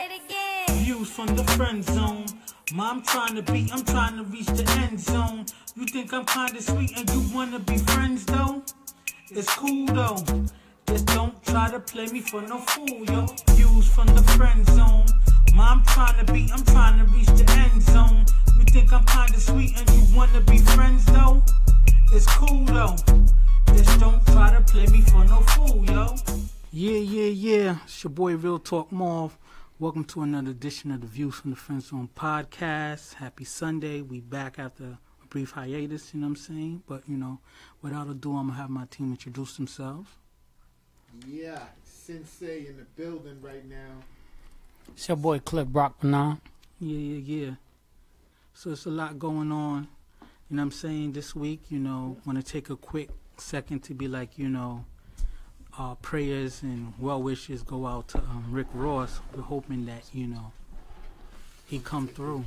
it again. Views from the friend zone. Mom trying to be, I'm trying to reach the end zone. You think I'm kinda sweet and you wanna be friends though? It's cool though. Just don't try to play me for no fool, yo. Views from the friend zone. Mom trying to be, I'm trying to reach the end zone. You think I'm kinda sweet and you wanna be friends though? It's cool though. Just don't try to play me for no fool, yo. Yeah, yeah, yeah. It's your boy Real Talk Marv. Welcome to another edition of the Views from the Friend Zone podcast. Happy Sunday. We back after a brief hiatus, you know what I'm saying? But, you know, without ado, I'm going to have my team introduce themselves. Yeah, Sinsay in the building right now. It's your boy Cliff Brockman. Yeah, yeah, yeah. So it's a lot going on. You know what I'm saying? This week, you know, want to take a quick second to be like, you know, uh, prayers and well wishes go out to um, Rick Ross. We're hoping that, you know, he come through.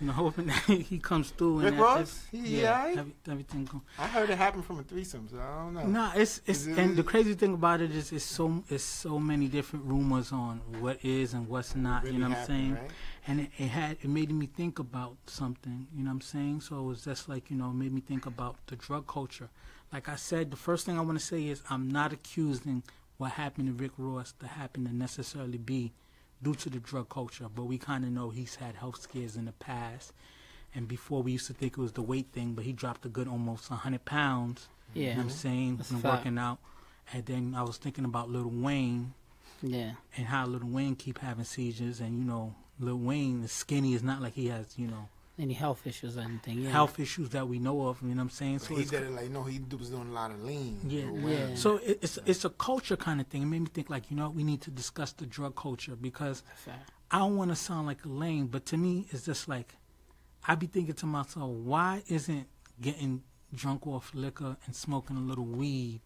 You know, hoping that he comes through. Rick and Ross? He yeah, every- everything go. I heard it happened from a threesome, so I don't know. Nah, it's it's it and the crazy thing about it is it's so it's so many different rumors on what is and what's not. Really you know what I'm saying? right? And it, it had it made me think about something. You know what I'm saying? So it was just like you know it made me think about the drug culture. Like I said, the first thing I want to say is I'm not accusing what happened to Rick Ross to happen to necessarily be due to the drug culture, but we kind of know he's had health scares in the past. And before we used to think it was the weight thing, but he dropped a good almost 100 pounds. You know Yeah, what I'm saying? That's working out. And then I was thinking about Lil Wayne yeah. and how Lil Wayne keep having seizures. And, you know, Lil Wayne is skinny. It's not like he has, you know, Any health issues or anything? Yeah. health issues that we know of. You know what I'm saying? So he it's, did it like no, he was doing a lot of lean. Yeah. Yeah. So it, it's it's a culture kind of thing. It made me think like, you know, we need to discuss the drug culture because Fact. I don't want to sound like a lame, but to me, it's just like I be thinking to myself, why isn't getting drunk off liquor and smoking a little weed,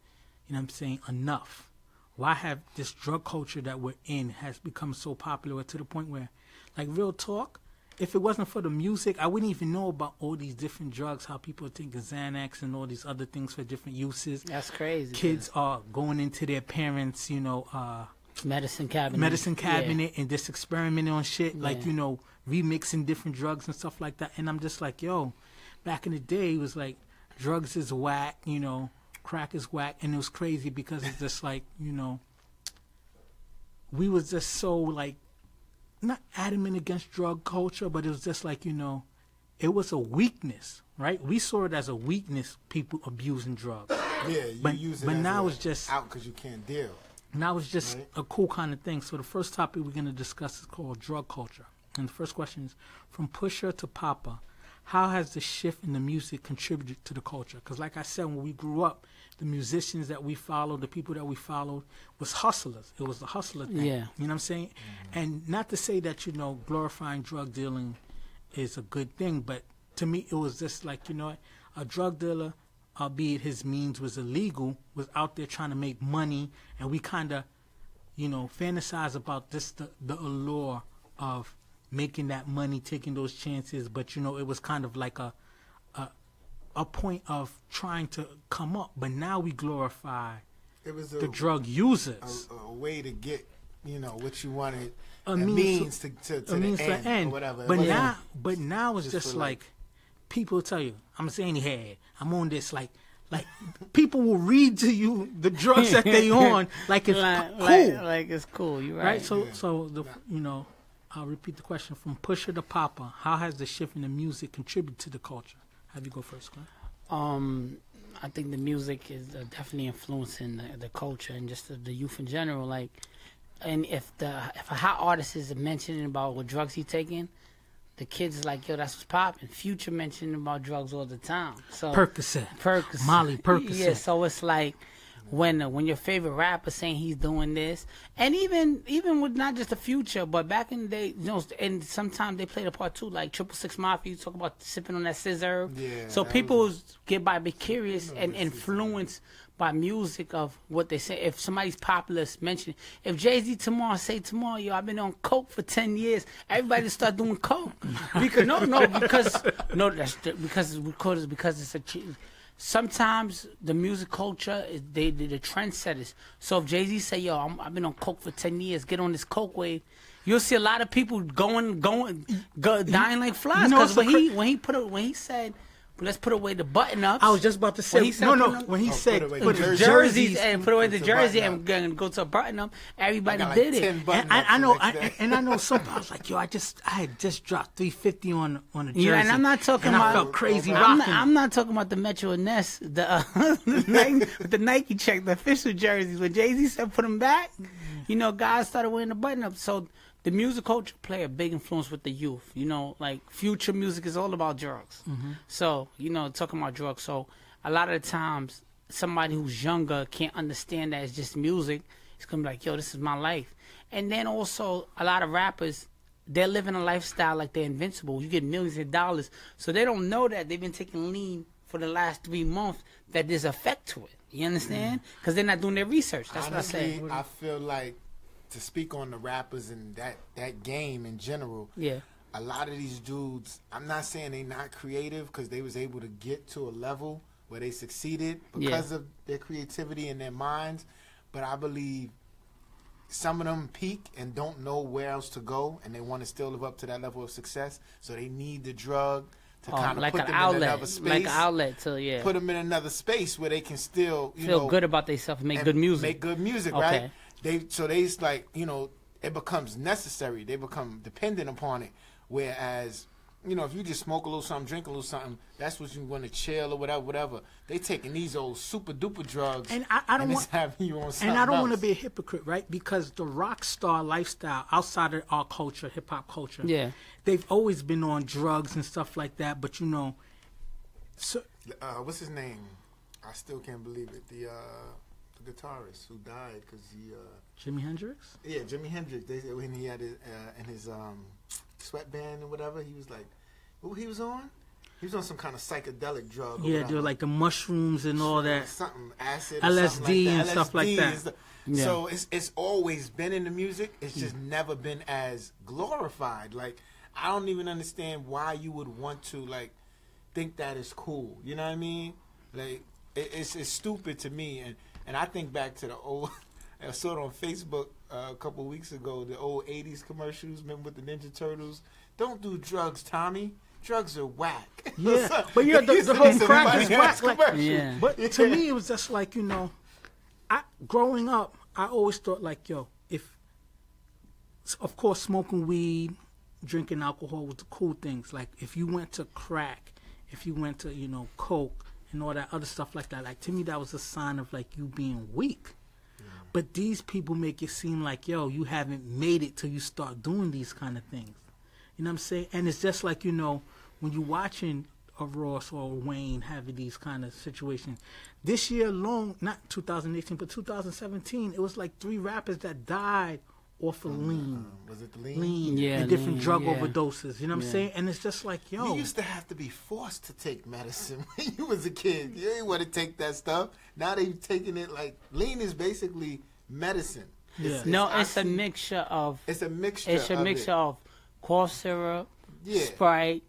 you know what I'm saying, enough? Why have this drug culture that we're in has become so popular to the point where, like, real talk, if it wasn't for the music, I wouldn't even know about all these different drugs, how people think of Xanax and all these other things for different uses. That's crazy. Kids are going into their parents, you know, uh, Medicine cabinet. medicine Yeah. cabinet and just experimenting on shit like you know remixing different drugs and stuff like that and i'm just like yo back in the day it was like drugs is whack you know crack is whack and it was crazy because it's just like you know we was just so like not adamant against drug culture but it was just like you know it was a weakness right we saw it as a weakness people abusing drugs yeah, you but- use it but as now it's just- out because you can't deal. Now it's just Right. a cool kind of thing. So the first topic we're going to discuss is called drug culture. And the first question is, from Pusher to Papa, how has the shift in the music contributed to the culture? Because like I said, when we grew up, the musicians that we followed, the people that we followed, was hustlers. It was the hustler thing. Yeah. You know what I'm saying? Mm-hmm. And not to say that, you know, glorifying drug dealing is a good thing, but to me, it was just like, you know, what? a drug dealer, albeit his means was illegal, was out there trying to make money, and we kind of, you know, fantasize about this, the, the allure of making that money, taking those chances, but, you know, it was kind of like a, a, a point of trying to come up, but now we glorify It was a, the drug users. a, a way to get you know what you wanted. A A means means, to- to, to, to a the means end, to end. or whatever. But now, but now it's just just like, like- people tell you, I'm saying head, I'm on this. Like, like people will read to you the drugs that they on, like it's like, cool, like, like it's cool. You right? right? So, so the you know, I'll repeat the question from Pusher to Papa. How has the shift in the music contributed to the culture? Have you go first, Glenn? um, I think the music is uh, definitely influencing the, the culture and just the, the youth in general. Like, and if the if a hot artist is mentioning about what drugs he taking, the kids is like, yo, that's what's popping. Future mentioning about drugs all the time. So Percocet, Percocet. Molly Percocet. Yeah, so it's like when uh, when your favorite rapper saying he's doing this, and even even with not just the future, but back in the day, you know, and sometimes they played a part too, like Triple Six Mafia. You talk about sipping on that sizzurp. Yeah, So people was- get by be curious and influenced by music of what they say. If somebody's popular, mention if Jay Z tomorrow say tomorrow, yo, I've been on coke for ten years. Everybody start doing coke because no, no, because no, that's because because because it's a. Sometimes the music culture is they, they the trendsetters. So if Jay Z say, "Yo, I'm, I've been on coke for ten years, get on this coke wave," You'll see a lot of people going, going, go, dying like flies. you know Because when he, when he put, a, when he said, "Let's put away the button ups," I was just about to say When he said no, no. them- When he Oh, said put away put the the jerseys. jerseys, and put away the jersey button and gonna go to a button up. Everybody I got like did 10 it. and I, I know, I, and I know some. I was like, yo, I just, I had just dropped three fifty on on a jersey. Yeah, and I'm not talking about. I felt crazy I'm I'm rocking. not, I'm not talking about the Mitchell and Ness, the, uh, the, Nike, the Nike check, the official jerseys. When Jay Z said put them back, you know, guys started wearing the button up. So the music culture play a big influence with the youth. You know, like future music is all about drugs. Mm-hmm. So you know, talking about drugs. So a lot of the times, somebody who's younger can't understand that it's just music. It's gonna be like, yo, this is my life. And then also a lot of rappers they're living a lifestyle like they're invincible. You get millions of dollars, so they don't know that they've been taking lean for the last three months. That there's effect to it. You understand? Mm-hmm. Because they're not doing their research. That's Honestly, what I say. I feel like to speak on the rappers and that that game in general. Yeah. A lot of these dudes, I'm not saying they're not creative because they was able to get to a level where they succeeded Yeah. because of their creativity and their minds, but I believe some of them peak and don't know where else to go, and they want to still live up to that level of success. So they need the drug to Oh, kind of like put an them in another outlet, space. like an outlet to yeah, Put them in another space where they can still you feel know, good about themselves, and make good music. Make good music, Okay. right? They so they it's like you know it becomes necessary. They become dependent upon it. Whereas you know if you just smoke a little something, drink a little something, that's what you want to chill or whatever, whatever. They taking these old super duper drugs, And I- I don't it's want- having you on something and I don't want to be a hypocrite, right? Because the rock star lifestyle outside of our culture, hip hop culture, Yeah. they've always been on drugs and stuff like that. But you know, so Uh, what's his name? I still can't believe it. The uh, the guitarist who died because he. Uh, Jimi Hendrix. Yeah, Jimi Hendrix. They when he had his uh, in his um, sweatband and whatever, he was like, what he was on? He was on some kind of psychedelic drug. Yeah, they're like the mushrooms and all that. something acid, LSD something like and stuff like that. stuff. Yeah. So it's it's always been in the music. It's just never been as glorified. Like I don't even understand why you would want to like think that is cool. You know what I mean? Like it, it's it's stupid to me. And and I think back to the old. I saw it on Facebook uh, a couple weeks ago. The old '80s commercials, remember with the Ninja Turtles? Don't do drugs, Tommy. Drugs are whack. Yeah, but yeah, the, the to whole crack is whack. Like. Yeah. But to me, it was just like you know, I growing up, I always thought like, yo, if of course smoking weed, drinking alcohol was the cool things. Like if you went to crack, if you went to you know coke and all that other stuff like that, like to me that was a sign of like you being weak. But these people make it seem like, yo, you haven't made it till you start doing these kind of things. You know what I'm saying? And it's just like, you know, when you're watching a Ross or a Wayne having these kind of situations. This year alone, not 2018, but 2017, it was like three rappers that died off of lean. Was it the lean? Lean Yeah, and different lean, drug yeah. overdoses. You know what I'm saying? And it's just like, yo. You used to have to be forced to take medicine when you was a kid. You didn't want to take that stuff. Now they taking it like lean is basically medicine. Yeah. no, it's a mixture of It's a mixture. it's a of mixture it. of cough syrup, Yeah. Sprite.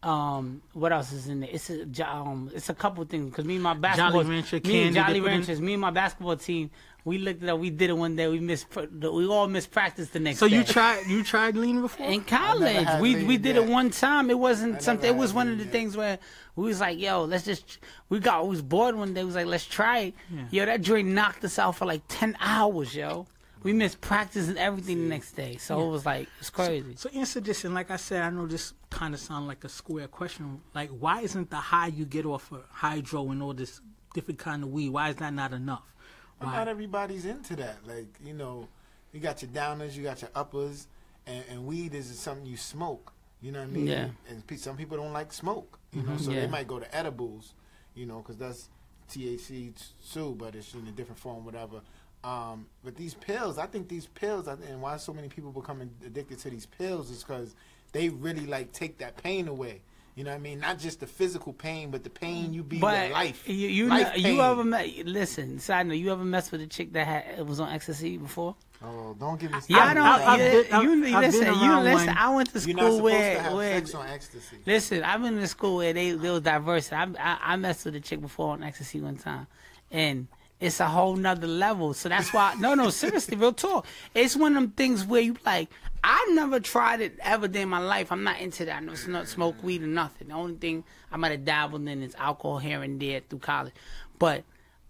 Um, what else is in there? It's a um, it's a couple things because me and my basketball, Rancher me and Jolly Ranchers, me and my basketball team, we looked it up. We did it one day. We missed, we all missed practice the next so day. you tried you tried lean before? in college. We lean we did it one time. It wasn't something. It was one of the yet. things where we was like, "Yo, let's just." We got we was bored one day. We was like, "Let's try it." Yeah. Yo, that joint knocked us out for like ten hours. Yo, we missed practice and everything the next day. So it was like it's crazy. So answer this, and like I said, I know this kind of sound like a square question. Like, why isn't the high you get off of hydro and all this different kind of weed? Why is that not enough? Not everybody's into that. Like you know, you got your downers, you got your uppers, and, and weed is something you smoke. You know what I mean? Yeah. And pe- some people don't like smoke. You know, so Yeah. they might go to edibles. You know, because that's THC too, but it's in a different form, whatever. Um, but these pills, I think these pills, and why so many people becoming addicted to these pills is because they really like take that pain away. You know what I mean? Not just the physical pain, but the pain you be But with life. you you, life know, you ever met? Listen, side note, you ever messed with a chick that had it was on ecstasy before? Oh, don't give me. Yeah, I don't. I've- I've yeah, I've- you I've listen. You listen. one- I went to school where to where sex on ecstasy. Listen, I've been in a school where they there was diversity. I, I I messed with a chick before on ecstasy one time, and it's a whole nother level. So that's why no no seriously, real talk. It's one of them things where you like I never tried it ever day in my life. I'm not into that. I never not smoke weed or nothing. The only thing I might have dabbled in is alcohol here and there through college. But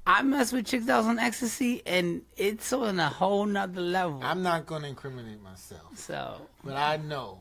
I mess with chicks that was on ecstasy and it's on a whole nother level. I'm not gonna incriminate myself, so but I know,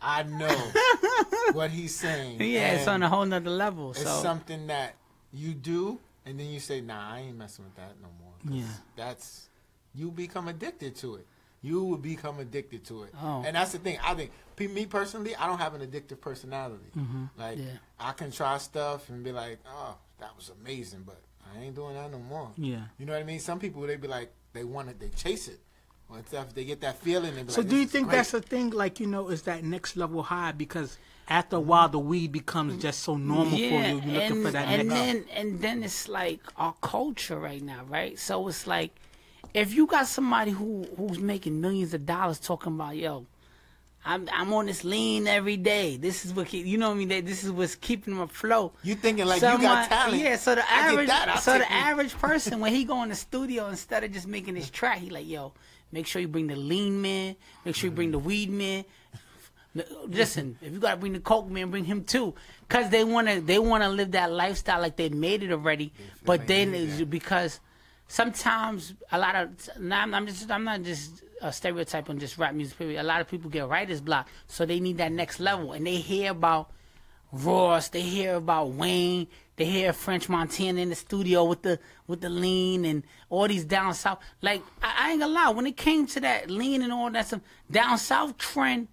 I know what he's saying. yeah, it's on a whole nother level. It's So something that you do, and then you say, "Nah, I ain't messing with that no more." Yeah. that's you become addicted to it. You will become addicted to it, Oh. and that's the thing. I think, me personally, I don't have an addictive personality. Mm-hmm. Like, Yeah. I can try stuff and be like, "Oh, that was amazing," but I ain't doing that no more. Yeah. You know what I mean? Some people they be like, they want it, they chase it. Once they get that feeling, So like, do you think great." that's the thing? Like you know, is that next level high because after a while the weed becomes just so normal for you. You're looking and, for that and next. then and then it's like our culture right now, right? So it's like if you got somebody who who's making millions of dollars talking about yo, I'm I'm on this lean every day. This is what keep, you know what I mean. They, this is what's keeping them afloat. You thinking like you got Someone- talent. Yeah, so the average, that. So the take you. average person when he go in the studio instead of just making his track, he like, yo, make sure you bring the lean man, make sure you bring the weed man. Listen, if you gotta bring the coke man, bring him too, cause they wanna they wanna live that lifestyle like they made it already. But then because sometimes a lot of now I'm, I'm just I'm not just a stereotype on just rap music. Period. A lot of people get writer's block, so they need that next level, and they hear about Ross, they hear about Wayne, they hear French Montana in the studio with the with the lean and all these down south. Like I, I ain't gonna lie, when it came to that lean and all that stuff, down south trend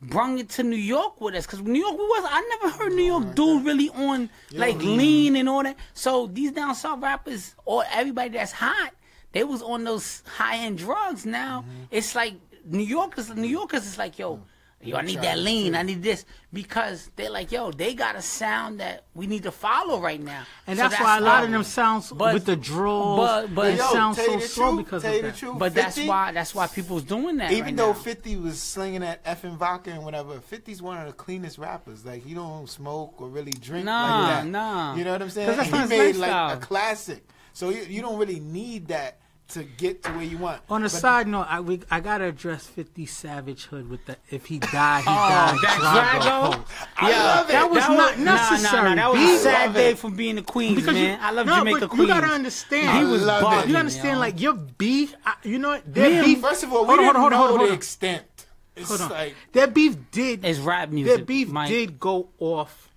brung it to New York with us because New York we was I never heard New York do really on like lean and all that. So these down south rappers or everybody that's hot, they was on those high end drugs. Now mm-hmm. it's like New Yorkers, New Yorkers is like yo. Mm. Yo, I need that lean. I need this because they're like, yo, they got a sound that we need to follow right now, and So that's, why a lot of them sounds But- with the draws. but- but- it Yo, sounds so you slow truth, because tell of that. truth. But that's why that's why people's doing that. Even right though now. 50 was slinging that effing vodka and whatever, 50's one of the cleanest rappers. Like, he don't smoke or really drink Nah, like that. nah. You know what I'm saying? 'Cause that's he his made like lifestyle. a classic. So you, you don't really need that to get to where you want. On a But side note, I we, I gotta address Fifty Savage Hood with the if he died, he Oh, died. that Drago Drago? post. I love it. that was not necessary. Nah, nah, necessary. that was a sad day it. for being the Queens, Because man. you, I love no, Jamaica but Queens. You gotta understand. He was you bugging, You understand, yo. like your beef. I, you know, what? their Me beef. First of all, we hold didn't hold on, know hold on, hold the extent. It's Hold on. like, Their beef did. It's rap music. Their beef Mike. did go off.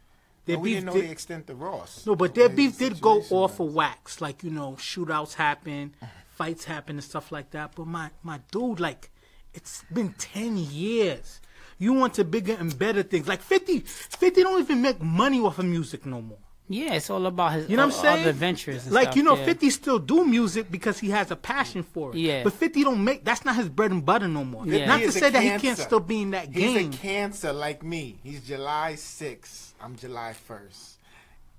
Their we beef didn't know did, the extent of Ross. No, but their beef did go off was- of wax. Like, you know, shootouts happen, uh-huh. Fights happen and stuff like that. But my, my dude, like, it's been 10 years. You want to bigger and better things. Like 50, 50 don't even make money off of music no more. Yeah, it's all about his You know what I'm saying? other ventures. And like stuff, you know, yeah. 50 still do music because he has a passion for it. Yeah. But 50 don't make. That's not his bread and butter no more. Yeah. Not He to say that he can't still be in that He's game. He's a cancer like me. He's July 6th. I'm July 1st.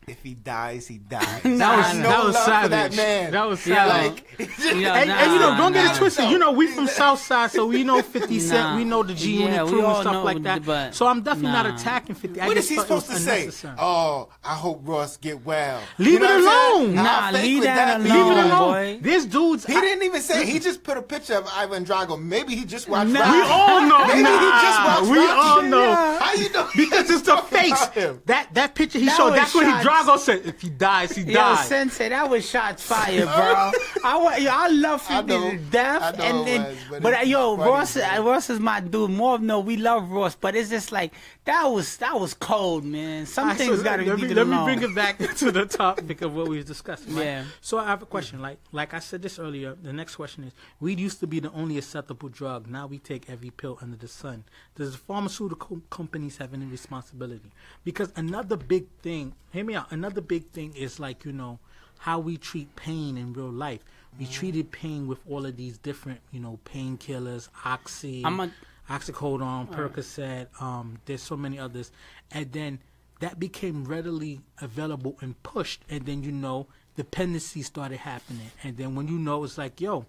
If he dies, he dies. That was- I have that was love for that savage. man. That was savage. Like, Yeah, and, and you know, don't get it twisted. You know, we from Southside, so we know 50 Cent, Nah. we know the G Unit Yeah, crew and stuff know like that. but- so I'm definitely not attacking 50. I what is he thought it was supposed to say? Oh, I hope Ross get well. Leave You know it what I'm saying? alone. Nah, leave would that be? Leave it alone, alone. boy. There's dudes. He I- didn't even say. He just put a picture of Ivan Drago. Maybe he just watched. Nah. We all know. Maybe nah, he just watched we all know. How you know? Because it's the face. That that picture he showed. That's what he shots. Drago said. If he dies, he Yo, dies. Sinsay, that was shots fired, bro. I yo, I love I 50 know. to death, I know and then, was, but but, yo, funny, Ross, man. uh, Ross is my dude. More of no, we love Ross, but it's just like that was that was cold, man. Some Alright, things so gotta let be me, let me bring it back to the topic of what we was discussing. Right? Yeah. So I have a question. Like like I said this earlier. The next question is: Weed used to be the only acceptable drug. Now we take every pill under the sun. Does the pharmaceutical companies have any responsibility? Because another big thing. Hear me out. Another big thing is like you know how we treat pain in real life. We Mm-hmm. treated pain with all of these different, you know, painkillers, oxy, I'm a- oxycodone, Percocet. Um, there's so many others, and then that became readily available and pushed, and then you know dependency started happening, and then when you know it's like, yo,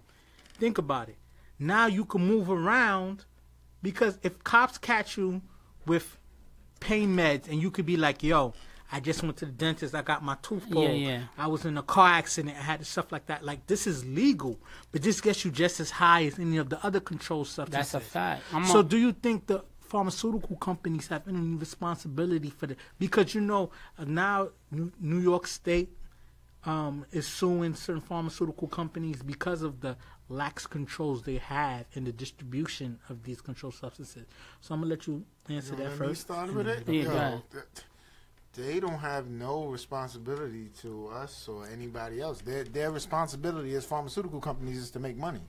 think about it. Now you can move around because if cops catch you with pain meds, and you could be like, yo, I just went to the dentist. I got my tooth pulled. Yeah, yeah. I was in a car accident. I had stuff like that. Like this is legal, but this gets you just as high as any of the other controlled substances. That's a fact. I'm so a- do you think the pharmaceutical companies have any responsibility for that? because you know uh, now New New York State um, is suing certain pharmaceutical companies because of the lax controls they have in the distribution of these controlled substances. So I'm gonna let you answer that Let me first. start with it. Yeah, Yo, go ahead. th- they don't have no responsibility to us or anybody else. Their their responsibility as pharmaceutical companies is to make money.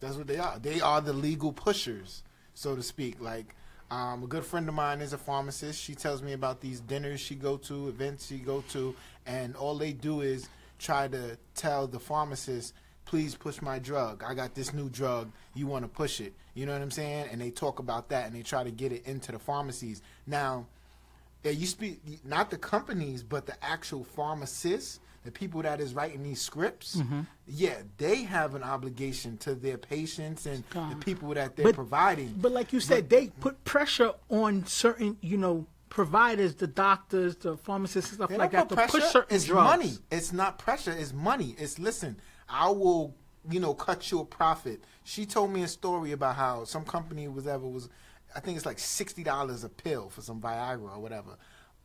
That's what they are. They are the legal pushers, so to speak. Like um, a good friend of mine is a pharmacist. She tells me about these dinners she go to, events she go to, and all they do is try to tell the pharmacist, "Please push my drug. I got this new drug. You want to push it?" You know what I'm saying? And they talk about that and they try to get it into the pharmacies. Now, yeah, you speak not the companies, but the actual pharmacists, the people that is writing these scripts. Mm-hmm. Yeah, they have an obligation to their patients and the people that they're But- providing. But like you said, they put pressure on certain, you know, providers, the doctors, the pharmacists, and stuff like that to push pressure. certain It's drugs. money. It's not pressure. It's money. It's listen. I will, you know, cut you a profit. She told me a story about how some company was ever was, I think it's like sixty dollars a pill for some Viagra or whatever.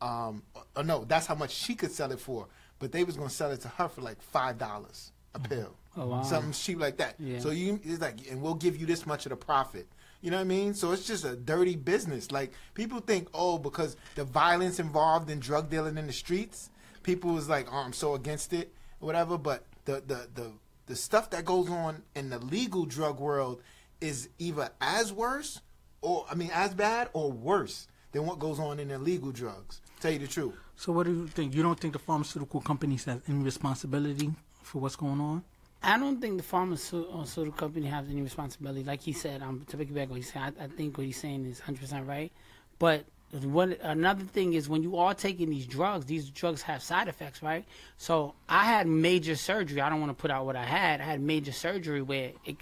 Um, or no, that's how much she could sell it for. But they was gonna sell it to her for like five dollars a pill. Oh, wow. Something cheap like that. Yeah. So you it's like, and we'll give you this much of the profit. You know what I mean? So it's just a dirty business. Like people think, oh, because the violence involved in drug dealing in the streets, people was like, oh, I'm so against it, or whatever. But the the the the stuff that goes on in the legal drug world is either as worse, or I mean, as bad or worse than what goes on in illegal drugs. Tell you the truth. So what do you think? You don't think the pharmaceutical companies have any responsibility for what's going on? I don't think the pharmaceutical company has any responsibility. Like he said, um, to piggyback what he said, I, I think what he's saying is 100% right. But what another thing is when you are taking these drugs, these drugs have side effects, right? So I had major surgery. I don't want to put out what I had. I had major surgery where, it,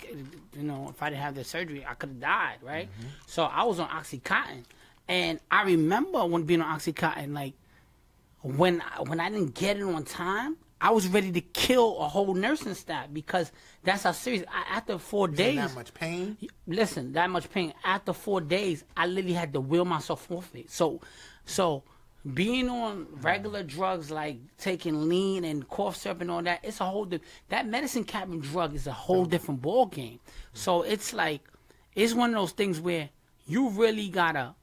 you know, if I didn't have the surgery, I could have died, right? Mm-hmm. So I was on OxyContin. And I remember when being on OxyContin, like, when I, when I didn't get it on time, I was ready to kill a whole nursing staff because that's how serious. I, after four Is days, that much pain? listen, that much pain. After four days, I literally had to will myself off it. So, so being on regular drugs like taking lean and cough syrup and all that, it's a whole. Di- that medicine cabinet drug is a whole different ball game. So it's like, it's one of those things where you really gotta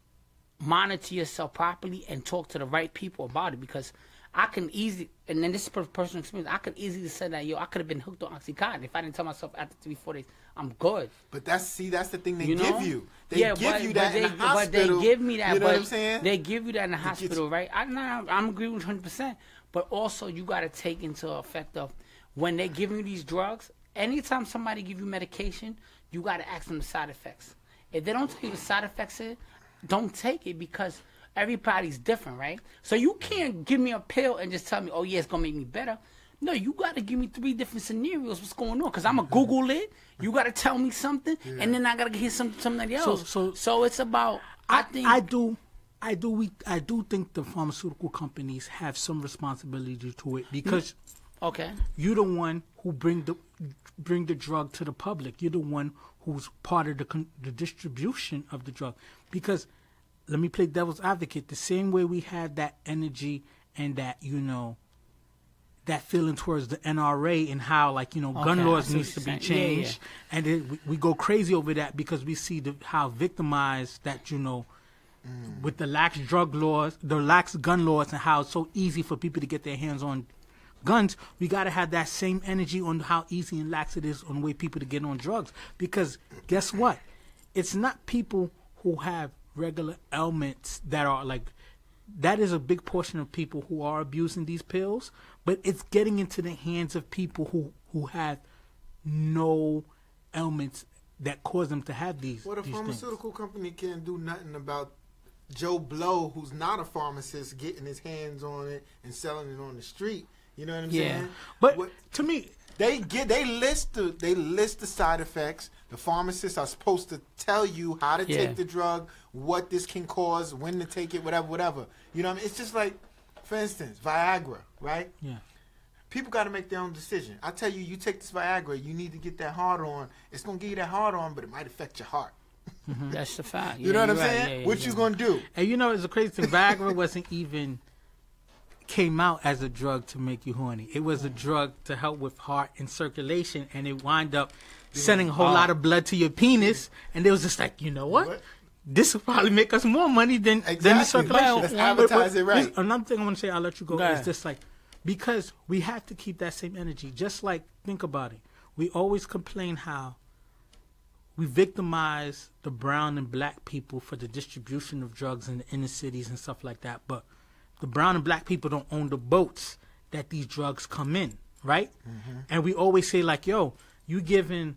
monitor yourself properly and talk to the right people about it because I can easily, and then this is personal experience, I could easily say that, yo, I could have been hooked on Oxycontin if I didn't tell myself after three, four days, I'm good. But that's see, that's the thing they You know? give you. They yeah, give but, you but that they, in the But they give me that. You know but what I'm saying? They give you that in the hospital, right? I, nah, I'm agreeing with 100%. But also, you got to take into effect of when they give you these drugs, anytime somebody give you medication, you got to ask them the side effects. If they don't tell you the side effects, it, don't take it because everybody's different, right? So you can't give me a pill and just tell me, oh, yeah, it's going to make me better. No, you got to give me three different scenarios. What's going on? Because I'm going to Google it. You got to tell me something, and then I got to hear some, something else. so- so it's about, I, I, think. I do, I do, we, I do think the pharmaceutical companies have some responsibility to it because okay. you're the one who bring the bring the drug to the public. You're the one who's part of the con- the distribution of the drug. Because let me play devil's advocate. The same way we have that energy and that you know that feeling towards the NRA and how like you know gun Okay, I laws needs to be you're saying. Yeah, changed, and then we, we go crazy over that because we see the, how victimized that you know mm. with the lax drug laws, the lax gun laws, and how it's so easy for people to get their hands on guns. We got to have that same energy on how easy and lax it is on the way people to get on drugs. Because guess what? It's not people who have regular ailments that are like. That is a big portion of people who are abusing these pills, but it's getting into the hands of people who who have no ailments that cause them to have these. Well, a these things. pharmaceutical company can't do nothing about Joe Blow, who's not a pharmacist, getting his hands on it and selling it on the street. You know what I'm Yeah. saying? But What- to me, they get they list the they list the side effects. The pharmacists are supposed to tell you how to Yeah. take the drug, what this can cause, when to take it, whatever, whatever. You know what I mean? It's just like for instance, Viagra, right? Yeah. People got to make their own decision. I tell you, you take this Viagra, you need to get that hard on. It's gonna give you that hard on, but it might affect your heart. Mm-hmm. That's the fact. You Yeah, know what I'm right. saying? Yeah, what you gonna do? And you know, it's a crazy thing. Viagra wasn't even came out as a drug to make you horny. It was a drug to help with heart and circulation, and it wind up sending a whole ah. lot of blood to your penis. And it was just like, you know what? What? This will probably make us more money than, than the circulation. Let's advertise it right. Another thing I want to say, I'll let you go, Go is ahead. just like, because we have to keep that same energy. Just like, think about it. We always complain how we victimize the brown and black people for the distribution of drugs in the inner cities and stuff like that. But the brown and black people don't own the boats that these drugs come in, right? Mm-hmm. And we always say like, "Yo, you giving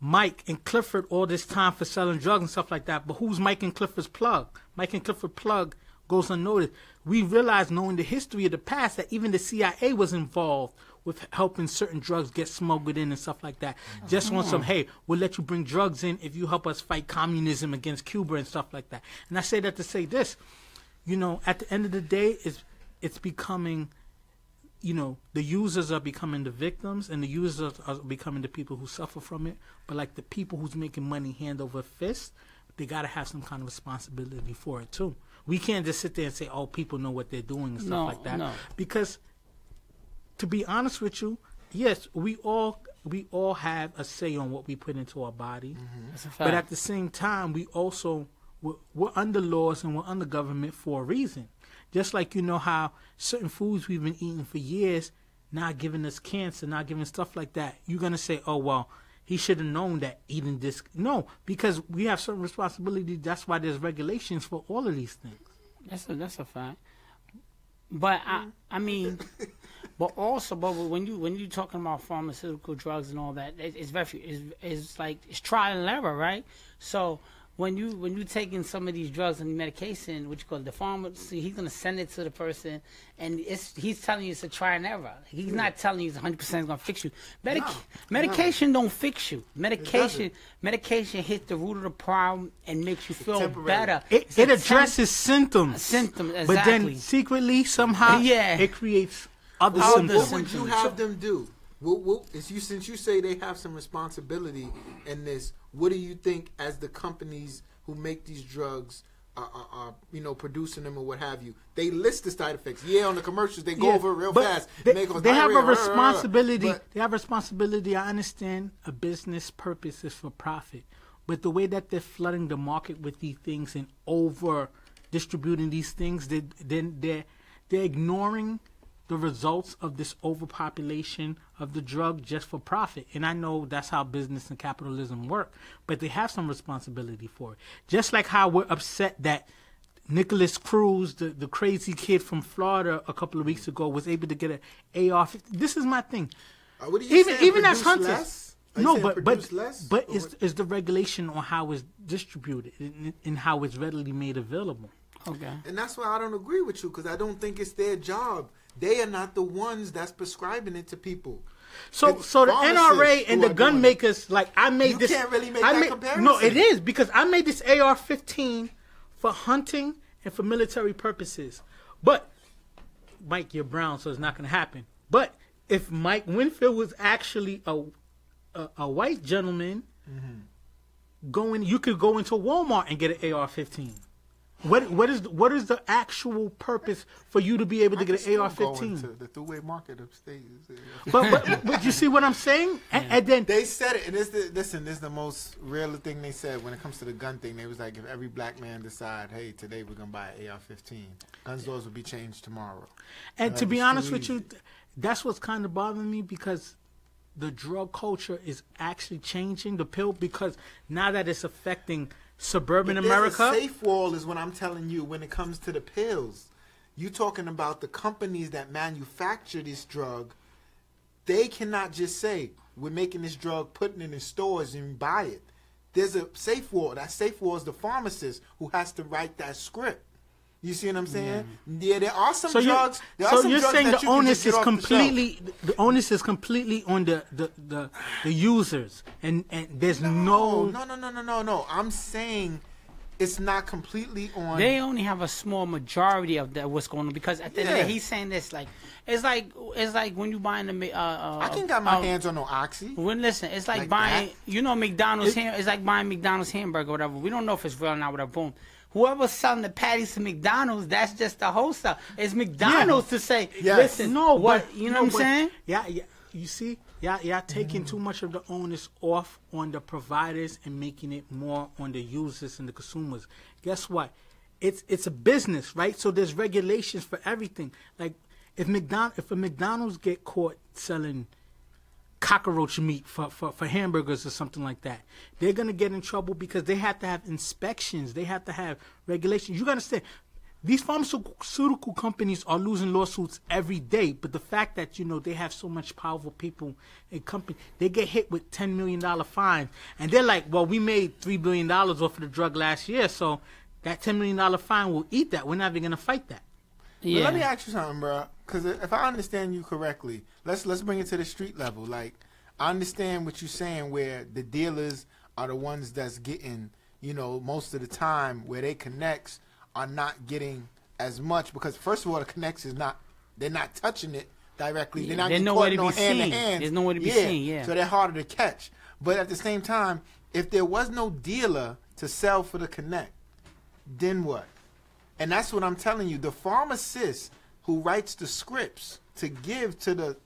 Mike and Clifford all this time for selling drugs and stuff like that." But who's Mike and Clifford's plug? Mike and Clifford plug goes unnoticed. We realize, knowing the history of the past, that even the CIA was involved with helping certain drugs get smuggled in and stuff like that. Mm-hmm. Just on some, mm-hmm. hey, we'll let you bring drugs in if you help us fight communism against Cuba and stuff like that. And I say that to say this, you know, at the end of the day, it's it's becoming, you know, the users are becoming the victims, and the users are becoming the people who suffer from it. But like the people who's making money hand over fist, they got to have some kind of responsibility for it too. We can't just sit there and say, "Oh, people know what they're doing" and stuff No, like that. no. Because, to be honest with you, yes, we all we all have a say on what we put into our body. Mm-hmm. Fact. But at the same time, we also we're, we're under laws and we're under government for a reason. Just like you know how certain foods we've been eating for years not giving us cancer, not giving stuff like that. You're gonna say, "Oh well, he should have known that eating this." No, because we have certain responsibilities. That's why there's regulations for all of these things. That's a that's a fact. But I I mean, but also, but when you when you talking about pharmaceutical drugs and all that, it's very it's, it's like it's trial and error, right? So when you when you taking some of these drugs and medication, which you call it, the pharmacy, he's gonna send it to the person, and it's he's telling you it's a try and error. He's not telling you it's 100 percent gonna fix you. Medic- No, medication don't fix you. Medication medication hits the root of the problem and makes you feel temporary. better. It, It's a it temp- addresses symptoms, symptoms, but then secretly somehow, Yeah. it creates other Other symptoms. What would you have them do? What, what, is you, since you say they have some responsibility in this, what do you think as the companies who make these drugs are, are, are you know producing them or what have you? They list the side effects. Yeah, on the commercials they go Yeah, over it real fast. They, they have a responsibility. But They have responsibility. I understand a business purpose is for profit, but the way that they're flooding the market with these things and over distributing these things, they, then they're they're ignoring the results of this overpopulation of the drug just for profit. And I know that's how business and capitalism work, but they have some responsibility for it. Just like how we're upset that Nikolas Cruz, the, the crazy kid from Florida a couple of weeks ago, was able to get an AR. This is my thing. Uh, what are you Even saying, even as hunters, less? Are no, but but less? but Or is the regulation on how it's distributed and, and how it's readily made available. Okay. And that's why I don't agree with you because I don't think it's their job. They are not the ones that's prescribing it to people. So It's so the NRA and the gun makers, like I made You this. You can't really make I that made- comparison. No, it is because I made this AR-15 for hunting and for military purposes. But Mike, you're brown, so it's not going to happen. But if Mike Winfield was actually a a, a white gentleman, Mm-hmm. going, you could go into Walmart and get an AR-15. What what is what is the actual purpose for you to be able to I get an AR-15? into the throughway market upstate. But, but but you see what I'm saying? And, and then They said it, and this the listen. This is the most real thing they said when it comes to the gun thing. They was like, if every black man decide, hey, today we're gonna buy an AR-15, guns laws will be changed tomorrow. And to be honest with you, easy. that's what's kind of bothering me because the drug culture is actually changing the pill because now that it's affecting suburban America. a safe wall is what I'm telling you when it comes to the pills. You talking about the companies that manufacture this drug? They cannot just say we're making this drug, putting it in stores, and buy it. There's a safe wall. That safe wall is the pharmacist who has to write that script. You see what I'm saying? Yeah, there are some so drugs. There are so some you're drugs saying that the you can onus is off the completely the onus is completely on the the, the, the users and and there's no, No, no, no, no, no, no. I'm saying it's not completely on. They only have a small majority of that what's going on because at the end of the day, he's saying this like it's like it's like when you buying the ma- uh, uh I can got my uh, hands on no oxy. When listen, it's like, Like buying, that? you know, McDonald's ham. It's like buying McDonald's hamburger, or whatever. We don't know if it's real or not. Whatever. Boom. Whoever's selling the patties to McDonald's, that's just the wholesale. It's McDonald's to say, Yes. listen, No, what but you know no, what I'm saying? Yeah, yeah. You see, yeah, yeah, taking mm. too much of the onus off on the providers and making it more on the users and the consumers. Guess what? It's it's a business, right? So there's regulations for everything. Like if McDonald if a McDonald's get caught selling cockroach meat for, for, for hamburgers or something like that. They're gonna get in trouble because they have to have inspections. They have to have regulations. You gotta understand, these pharmaceutical companies are losing lawsuits every day. But the fact that you know they have so much powerful people in company, they get hit with ten million dollar fines, and they're like, "Well, we made three billion dollars off of the drug last year, so that ten million dollar fine will eat that. We're not even gonna fight that." But let me ask you something, bro. Because if I understand you correctly, let's let's bring it to the street level. Like, I understand what you're saying, where the dealers are the ones that's getting, you know, most of the time where they connects are not getting as much because first of all, the connects is not they're not touching it directly. Yeah, they're not there's nowhere to no be hand seen. to hand. There's nowhere to be seen, yeah. So they're harder to catch. But at the same time, if there was no dealer to sell for the connect, then what? And that's what I'm telling you. The pharmacist who writes the scripts to give to the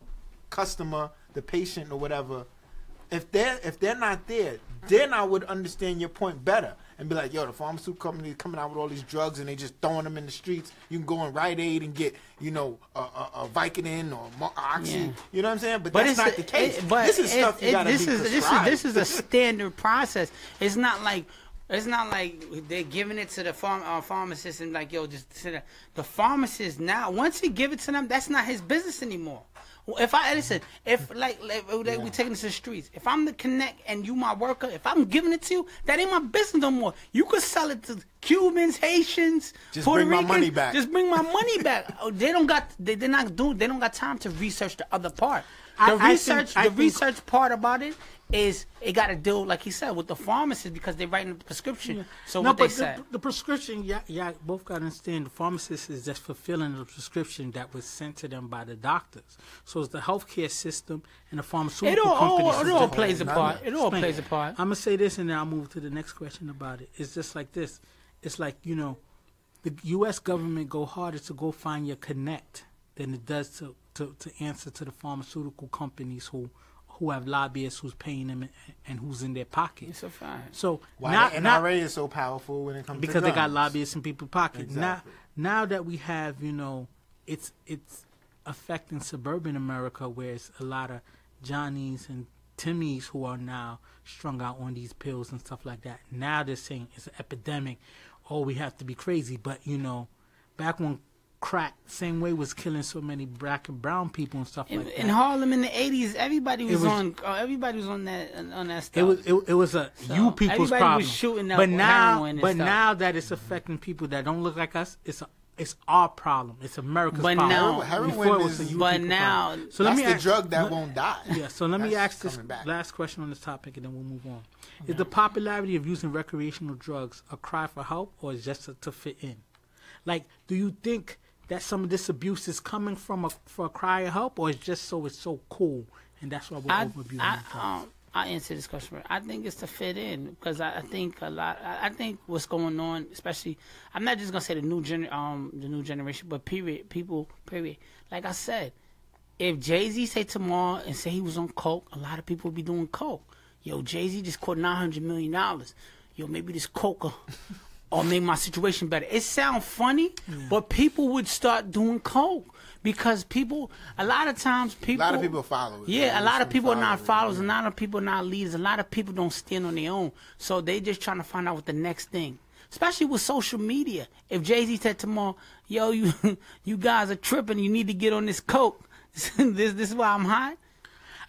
customer, the patient, or whatever, if they're if they're not there, then I would understand your point better and be like, yo, the pharmaceutical company is coming out with all these drugs and they just throwing them in the streets. You can go in Rite Aid and get, you know, a, a, a Vicodin or Oxy. Yeah. You know what I'm saying? But, But that's not the case. it- but this is it- stuff you it- gotta this be is this is this is a standard process. It's not like it's not like they're giving it to the farm uh, pharmacist and like yo just sit there. the pharmacist now once he give it to them that's not his business anymore. If I listen, if like, like like we taking this to the streets, if I'm the connect and you my worker, if I'm giving it to you, that ain't my business no more. You could sell it to Cubans, Haitians, Just Puerto bring my money back. Just bring my money back. Oh, they don't got they they're not doing they don't got time to research the other part. The I- I think- research I the think- research part about it is it got to deal like he said with the pharmacist because they're writing the prescription. So no, what they but said. the, the prescription, yeah, yeah, both got to understand. The pharmacist is just fulfilling the prescription that was sent to them by the doctors. So it's the healthcare system and the It pharmaceutical all, companies. all, it all plays a part. It all Explain. plays a part. I'm gonna say this and then I'll move to the next question about it. It's just like this. It's like you know, the U.S. government go harder to go find your connect than it does to, to, to answer to the pharmaceutical companies who who have lobbyists who's paying them and, and who's in their pocket. It's a fact. So Why not, the not NRA is so powerful when it comes because to they got lobbyists in people's pockets. Exactly. Now, now that we have, you know, it's it's affecting suburban America, where it's a lot of Johnnies and Timmys who are now strung out on these pills and stuff like that. Now they're saying it's an epidemic. Oh, we have to be crazy. But you know, back when crack same way was killing so many black and brown people and stuff In, like that. in. Harlem in the '80s, everybody was, was- on. Uh, everybody was on that on that stuff. It was it, it was a So, you people's everybody problem. was shooting up but now, heroin and but stuff. now that it's affecting people that don't look like us, it's a it's our problem. It's America's But problem. now- Heroin Before it was a is- you But people now- problem. so That's let me the ask, drug that let- won't die. Yeah, so let me ask this back. last question on this topic, and then we'll move on. Is the popularity of using recreational drugs a cry for help, or is just to, to fit in? Like, do you think that some of this abuse is coming from a for a cry of help, or it's just so it's so cool, and that's why we're I, overabusing I, um, I answer this question. I think it's to fit in because I, I think a lot. I, I think what's going on, especially, I'm not just gonna say the new gen, um, the new generation, but period, people, period. Like I said, if Jay Z say tomorrow and say he was on coke, a lot of people be doing coke. Yo, Jay Z just caught nine hundred million dollars. Yo, maybe this coke. Will- Or make my situation better. It sounds funny, but people would start doing coke because people. A lot of times, people. A lot of people follow it. Yeah, a lot of people are not followers, followers. A lot of people are not leaders. A lot of people don't stand on their own. So they just trying to find out what the next thing. Especially with social media. If Jay Z said tomorrow, "Yo, you you guys are tripping. You need to get on this coke. this this is why I'm hot."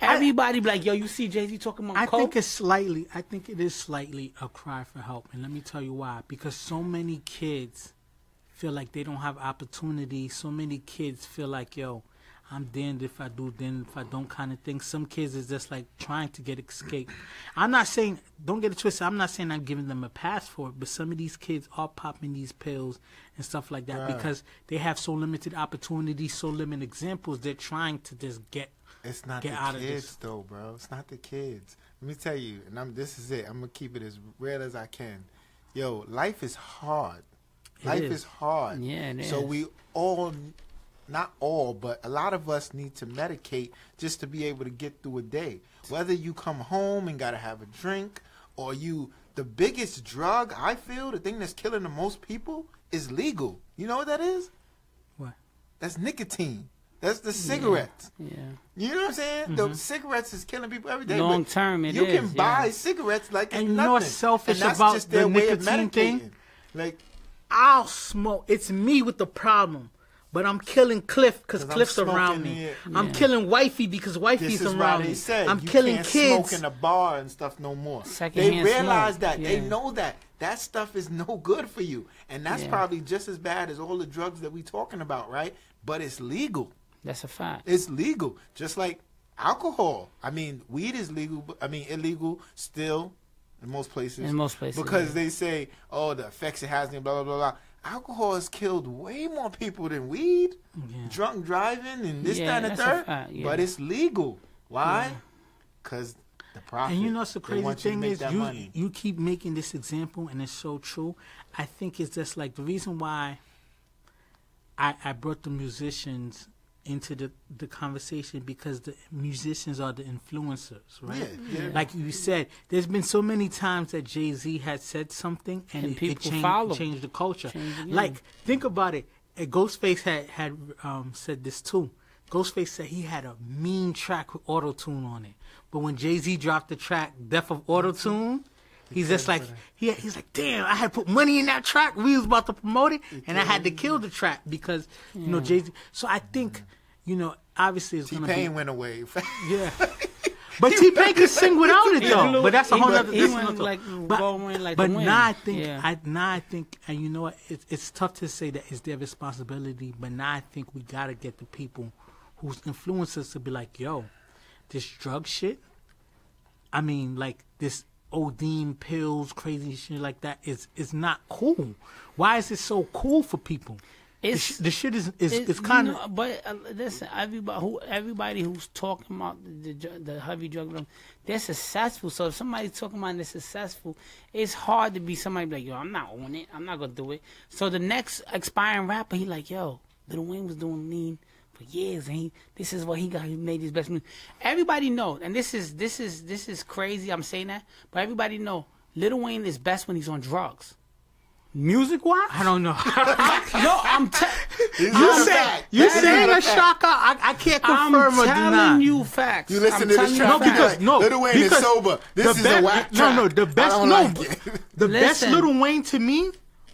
Everybody be like, "Yo, you see Jay Z talking about I coke?" think it's slightly. I think it is slightly a cry for help, and let me tell you why. Because so many kids feel like they don't have opportunity. So many kids feel like, yo, I'm damned if I do, then if I don't kind of thing. Some kids is just like trying to get escape. I'm not saying, don't get it twisted. I'm not saying I'm giving them a pass for it, but some of these kids are popping these pills and stuff like that Right. because they have so limited opportunities, so limited examples. They're trying to just get. It's not Get the out of kids this. though, bro. It's not the kids. Let me tell you, and I'm this is it. I'm gonna keep it as real as I can. Yo, life is hard. It life is. is. hard. Yeah, it so is. we all not all, but a lot of us need to medicate just to be able to get through a day. Whether you come home and gotta have a drink, or you the biggest drug I feel, the thing that's killing the most people is legal. You know what that is? What? That's nicotine. That's the cigarettes. Yeah. You know what I'm saying? The cigarettes is killing people every day. Mm-hmm. Long term, it you is, can buy yeah. cigarettes like And it's you know what's nothing. selfish and about just their the way of nicotine thing? medicating. Like I'll smoke. It's me with the problem. But I'm killing Cliff because 'Cause I'm Cliff's around me. it. I'm Yeah. killing Wifey because Wifey's around me. said I'm you killing can't kids. smoke in a bar and stuff no more. Secondhand they realize smoke, that. They know that that stuff is no good for you, and that's Yeah. probably just as bad as all the drugs that we're talking about, right? But it's legal. That's a fact. It's legal, just like alcohol. I mean, weed is legal. but- I mean, illegal still in most places. In most places, because yeah. they say, oh, the effects it has, and blah blah blah blah. Alcohol has killed way more people than weed. Yeah. Drunk driving and this, Yeah, and the third. yeah. But it's legal. Why? Because the profit. And you know what's the crazy thing is that you money. you keep making this example and it's so true. I think it's just like the reason why I I brought the musicians into the the conversation because the musicians are the influencers, right? Yeah, yeah. Like you said, there's been so many times that Jay Z had said something and, And it, it people changed, follow. changed the culture. Changed the game. like think about it. Ghostface had had um, said this too. Ghostface said he had a mean track with auto tune on it, but when Jay Z dropped the track "Death of Auto Tune," he's just like he, he's like, "Damn, I had to put money in that track. We was about to promote it, and I had to kill the track because you know Jay Z." So I think you know obviously it's T gonna be Pain went away. yeah. But T Pain could sing without it though. blew- But that's a whole went- other. he went like- but going like but the wind. now I think Yeah. I now I think and you know what it's it's tough to say that it's their responsibility. But now I think we gotta get the people whose influence us to be like, yo, this drug shit. I mean, like this ODing pills, crazy shit like that is is not cool. Why is it so cool for people? The, sh- the shit is is It- it's kind of know, but uh, listen, everybody who everybody who's talking about the the, the heavy drug, dealer, they're successful. So if somebody's talking about they're successful, it's hard to be somebody like, yo, I'm not on it. I'm not gonna do it. So the next expiring rapper, he like, yo, Lil Wayne was doing lean for years, and he this is what he got. He made his best music. Everybody know, and this is this is this is crazy. I'm saying that, but everybody know, Lil Wayne is best when he's on drugs. Music wise, I don't know. no, I'm. Te- You is a said you saying a a shocker? I, I can't confirm I'm confirm or telling deny. you facts. You listen I'm to telling this track, no, because no, Lil Wayne because is sober. This the is best, a whack No, track. no, the I best, don't no, like it. the best Little Wayne to me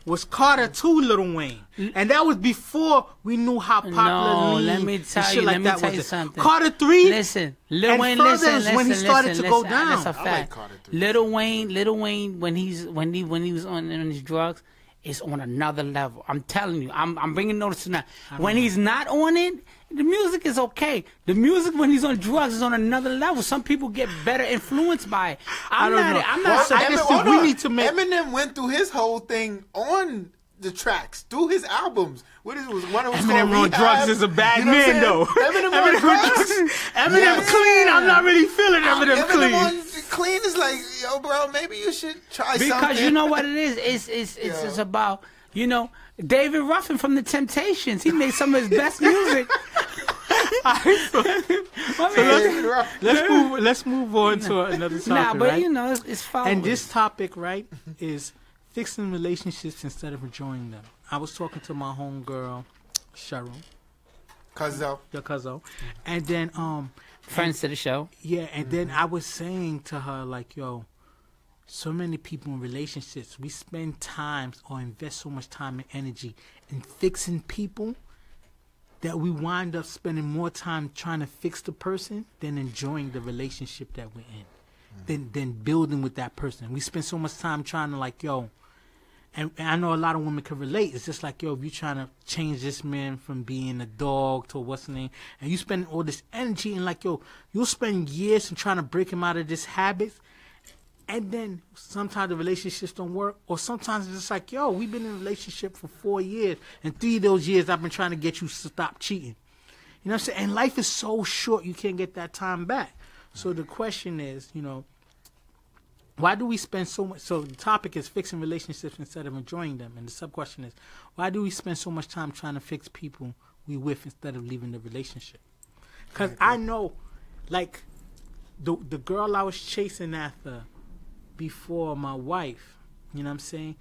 was Carter Two Little Wayne, mm. and that was before we knew how popular No, lean let me and tell shit you. like let that was. something. Carter Three, Listen, Lil and Wayne. Listen, is listen, when he started listen, to go listen, down. That's a I like fact. Carter Three. Little Wayne, Little Wayne, when he's when he when he was on, on his drugs, is on another level. I'm telling you. I'm I'm bringing notice to that. When he's not on it, the music is okay. The music when he's on drugs is on another level. Some people get better influenced by it. I'm I don't not. know. I'm Well, not. I saying- just think we need to make- Eminem went through his whole thing on the tracks, through his albums. What is it was one of them Eminem on drugs is a bad You know what I'm man, though. Eminem on drugs. Eminem Yes. clean. I'm not really feeling uh, Eminem, Eminem clean. on clean is like, yo, bro, maybe you should try something. Because you know what it is? It's it's it's, it's about you know David Ruffin from the Temptations. He made some of his best music. My man- David Ruffin. Let's move. Let's move on to another topic. nah, but right? you know it's, it's following. And this topic, right, is fixing relationships instead of enjoying them. I was talking to my homegirl, Cheryl, Cause uh, your cousin, and then um, friends to the show. yeah, and then I was saying to her like, yo, so many people in relationships, we spend times or invest so much time and energy in fixing people that we wind up spending more time trying to fix the person than enjoying the relationship that we're in. Than than building with that person. We spend so much time trying to like, yo, and, and I know a lot of women can relate. It's just like, yo, if you're trying to change this man from being a dog to what's name, and you spend all this energy and like, yo, you'll spend years in trying to break him out of this habit, and then sometimes the relationships don't work, or sometimes it's just like, yo, we've been in a relationship for four years, and three of those years I've been trying to get you to stop cheating. You know what I'm saying? And life is so short, you can't get that time back. So the question is, you know, why do we spend so much? So the topic is fixing relationships instead of enjoying them, and the sub question is, why do we spend so much time trying to fix people we with instead of leaving the relationship? Because I know, like, the the girl I was chasing after before my wife, you know what I'm saying,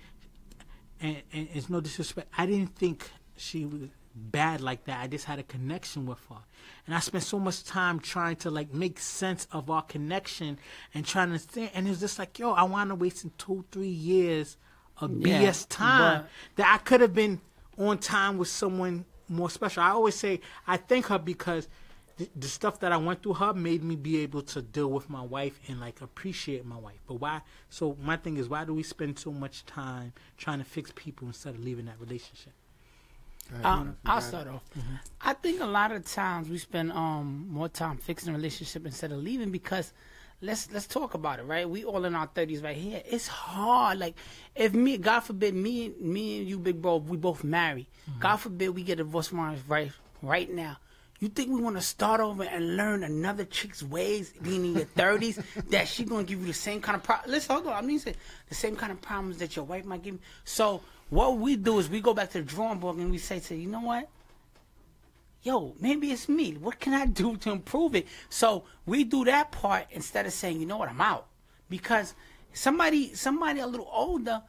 and, and it's no disrespect. I didn't think she was bad like that. I just had a connection with her. And I spent so much time trying to like make sense of our connection and trying to think and it's just like, yo, I wanna wasting two, three years of Yeah, BS time but- that I could have been on time with someone more special. I always say I thank her because the, the stuff that I went through her made me be able to deal with my wife and like appreciate my wife. But why? So my thing is, why do we spend so much time trying to fix people instead of leaving that relationship? Uh, I'll, I'll start off. I think a lot of times we spend um more time fixing a relationship instead of leaving because let's let's talk about it, right? We all in our thirties right here. It's hard. Like if me, God forbid, me me and you, big bro, we both marry. Mm-hmm. God forbid we get divorced from our right right now. You think we want to start over and learn another chick's ways, being in your thirties, that she gonna give you the same kind of problem? Listen, hold on. I mean, the same kind of problems that your wife might give. you. So what we do is we go back to the drawing board and we say to you know what? Yo, maybe it's me. What can I do to improve it? So we do that part instead of saying, you know what, I'm out. Because somebody somebody a little older,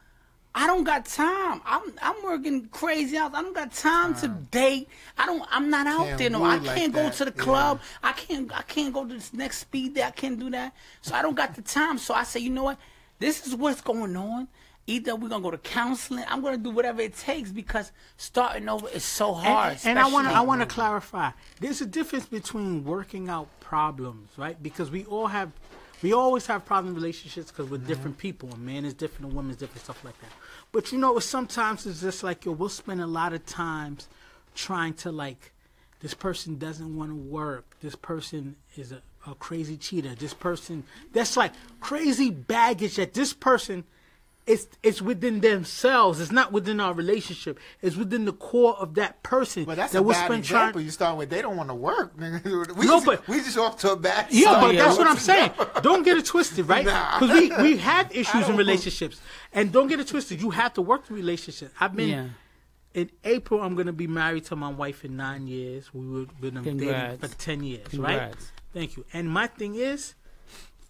I don't got time. I'm I'm working crazy hours. I don't got time to date. I don't I'm not out Can't there no. I can't go that, to the yeah. club. I can't I can't go to this next speed day. I can't do that. So I don't got the time. So I say, you know what? This is what's going on. Either we're gonna go to counseling. I'm gonna do whatever it takes because starting over is so hard. And, and I want to I want to clarify. There's a difference between working out problems, right? Because we all have, we always have problem relationships because we're different mm-hmm. people. A man is different, a woman is different, stuff like that. But you know, sometimes it's just like yo, we'll spend a lot of times trying to like, this person doesn't want to work. This person is a, a crazy cheater. This person, that's like crazy baggage that this person it's it's within themselves. It's not within our relationship. It's within the core of that person. But that's that a we'll bad spend example. trying- You start with they don't want to work. we No, just, but- we just off to a bad Yeah, start. but yeah. that's what I'm saying. Don't get it twisted, right? Nah. Because we we have issues in relationships, and don't get it twisted. You have to work the relationship. I've been Yeah. in April. I'm gonna be married to my wife in nine years. We were been dating for ten years, right? Thank you. And my thing is,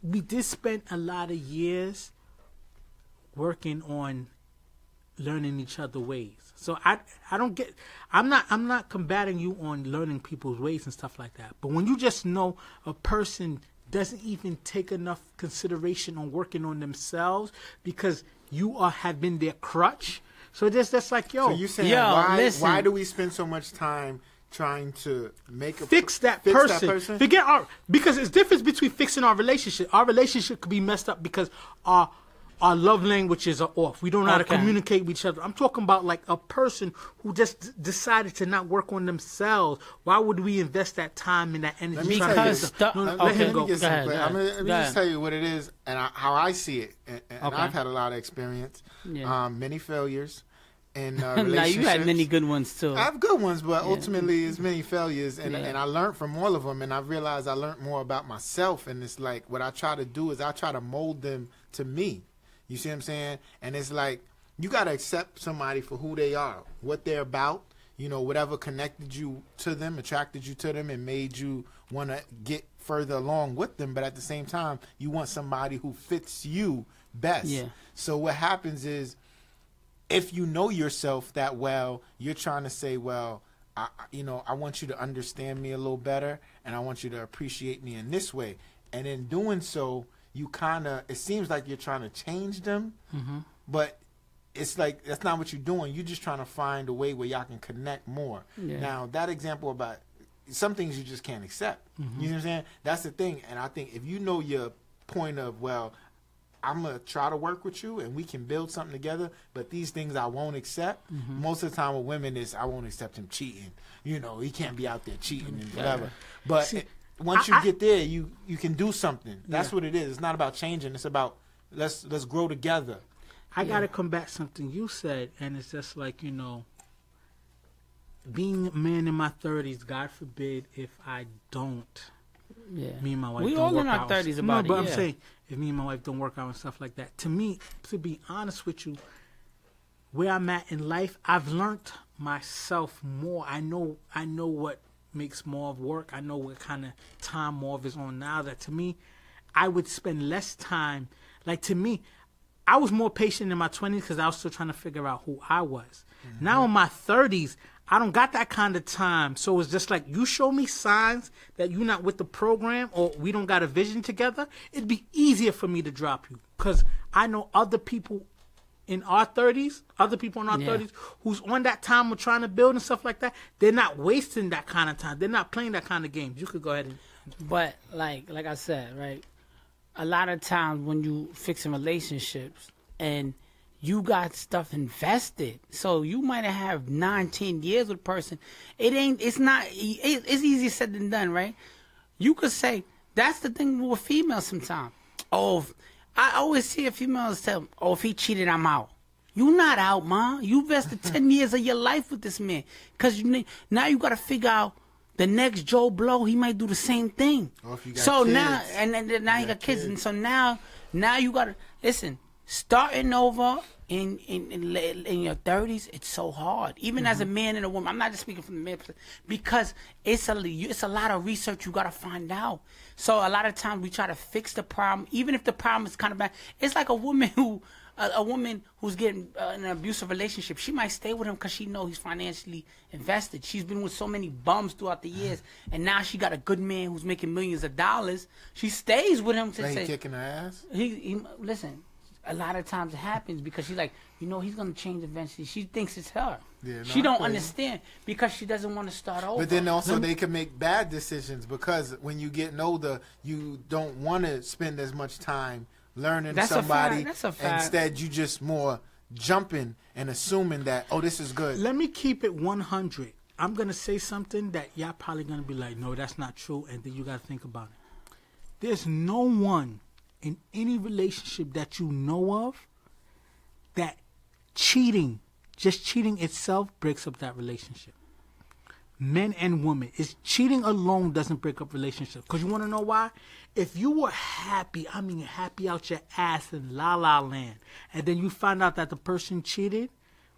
we did spend a lot of years working on learning each other ways. So I I don't get I'm not I'm not combating you on learning people's ways and stuff like that. But when you just know a person doesn't even take enough consideration on working on themselves because you are have been their crutch. So just that's like yo So you saying Yo, why? listen. Why do we spend so much time trying to make a fix that fix person. That person? Forget our because it's difference between fixing our relationship. Our relationship could be messed up because our our love languages are off. We don't know how to communicate with each other. I'm talking about like a person who just d- decided to not work on themselves. Why would we invest that time and that energy? Let me tell you fix Because them? stu- No, Let, let let him me go. get Go ahead, I'm let me just tell you what it is and I, how I see it. And, and Okay. I've had a lot of experience, Yeah. um, many failures in uh, now you had many good ones too. I have good ones, but ultimately it's many failures, and Yeah. and I learned from all of them, and I realized I learned more about myself, and it's like what I try to do is I try to mold them to me. You see what I'm saying? And it's like you got to accept somebody for who they are, what they're about. You know, whatever connected you to them, attracted you to them, and made you want to get further along with them. But at the same time, you want somebody who fits you best. Yeah. So what happens is if you know yourself that well, you're trying to say, well, I, I- you know, I want you to understand me a little better, and I want you to appreciate me in this way. And in doing so, you kind of, it seems like you're trying to change them, mm-hmm. but it's like that's not what you're doing. You're just trying to find a way where y'all can connect more. Yeah. Now, that example about some things you just can't accept. You mm-hmm. know what I'm saying? That's the thing. And I think if you know your point of, well, I'm gonna try to work with you and we can build something together. But these things I won't accept. Mm-hmm. Most of the time with women is I won't accept him cheating. You know, he can't be out there cheating and mm-hmm. whatever. But See, it- once you I- I- get there, you you can do something. That's Yeah. what it is. It's not about changing. It's about let's let's grow together. I gotta combat something you said, and it's just like you know, being a man in my thirties. God forbid if I don't. Yeah. Me and my wife. We don't all work in our out. 30s no, about it, but I'm saying if me and my wife don't work out and stuff like that. To me, to be honest with you, where I'm at in life, I've learned myself more. I know. I know what makes more of work. I know what kind of time more of is on now. That to me, I would spend less time. Like to me, I was more patient in my 20s because I was still trying to figure out who I was. Mm-hmm. Now in my 30s, I don't got that kind of time. So it's just like you show me signs that you're not with the program or we don't got a vision together, it'd be easier for me to drop you because I know other people in our 30s, other people in our Yeah. 30s who's on that time of trying to build and stuff like that. They're not wasting that kind of time. They're not playing that kind of games. You could go ahead and But like like I said, right? A lot of times when you fixing relationships and you got stuff invested, so you might have nine, ten years with a person. It ain't. It's not. It, it's easier said than done, right? You could say that's the thing with females sometimes. Oh, I always see a females tell, "Oh, if he cheated, I'm out." You not out, ma. You invested ten years of your life with this man, cause you now you got to figure out the next Joe Blow. He might do the same thing. Or if you got so now, and then now you got got kids, and so now, now you got to listen. Starting over in in in, in your thirties, it's so hard. Even as a Mm-hmm. man and a woman, I'm not just speaking from the man because it's a it's a lot of research you got to find out. So a lot of times we try to fix the problem, even if the problem is kind of bad. It's like a woman who. A, a woman who's getting uh, an abusive relationship, she might stay with him because she know he's financially invested. She's been with so many bums throughout the years, and now she got a good man who's making millions of dollars. She stays with him to say, kicking her ass. he, he listen. A lot of times it happens because she's like, you know, he's gonna change eventually. She thinks it's her. Yeah, no, she don't understand because she doesn't want to start over. But then also they can make bad decisions because when you getting older, you don't want to spend as much time learning That's a somebody. fact, that's a fact. Instead, you just more jumping and assuming that oh, this is good. Let me keep it 100. I'm going to say something that y'all probably going to be like, no, that's not true. And then you got to think about it. There's no one in any relationship that you know of that cheating, just cheating itself, breaks up that relationship. Men and women. It's cheating alone doesn't break up relationships. Because you want to know why? If you were happy, I mean happy out your ass in la la land, and then you find out that the person cheated,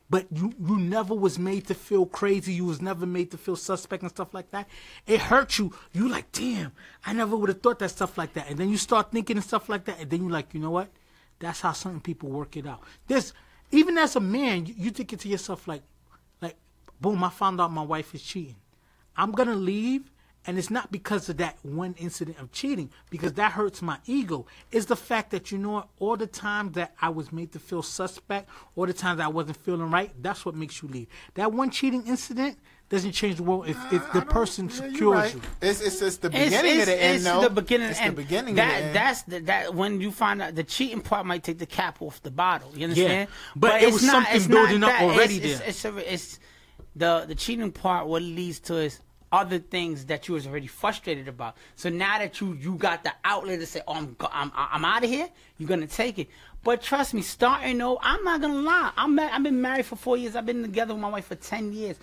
but you, you never was made to feel crazy, you was never made to feel suspect and stuff like that, it hurt you. You like, damn, I never would have thought that stuff like that. And then you start thinking and stuff like that, and then you like, you know what? That's how certain people work it out. This, even as a man, you, you thinking to yourself like, like, boom, I found out my wife is cheating. I'm gonna leave, and it's not because of that one incident of cheating, because that hurts my ego. It's the fact that you know what, all the times that I was made to feel suspect, all the times I wasn't feeling right, that's what makes you leave. That one cheating incident doesn't change the world if, if the person Yeah, you secures right. you. It's, it's just the beginning it's, of the end, it's the beginning. It's the beginning that, of the end. That's the, that when you find out the cheating part might take the cap off the bottle. You understand? Yeah, but it it's was something it's building up that. already it's, there. It's, it's, a- it's the the cheating part. What leads to is other things that you was already frustrated about. So now that you you got the outlet to say, "Oh, I'm I'm I'm out of here," you're gonna take it. But trust me, starting over, I'm not gonna lie. I'm I've been married for four years. I've been together with my wife for ten years.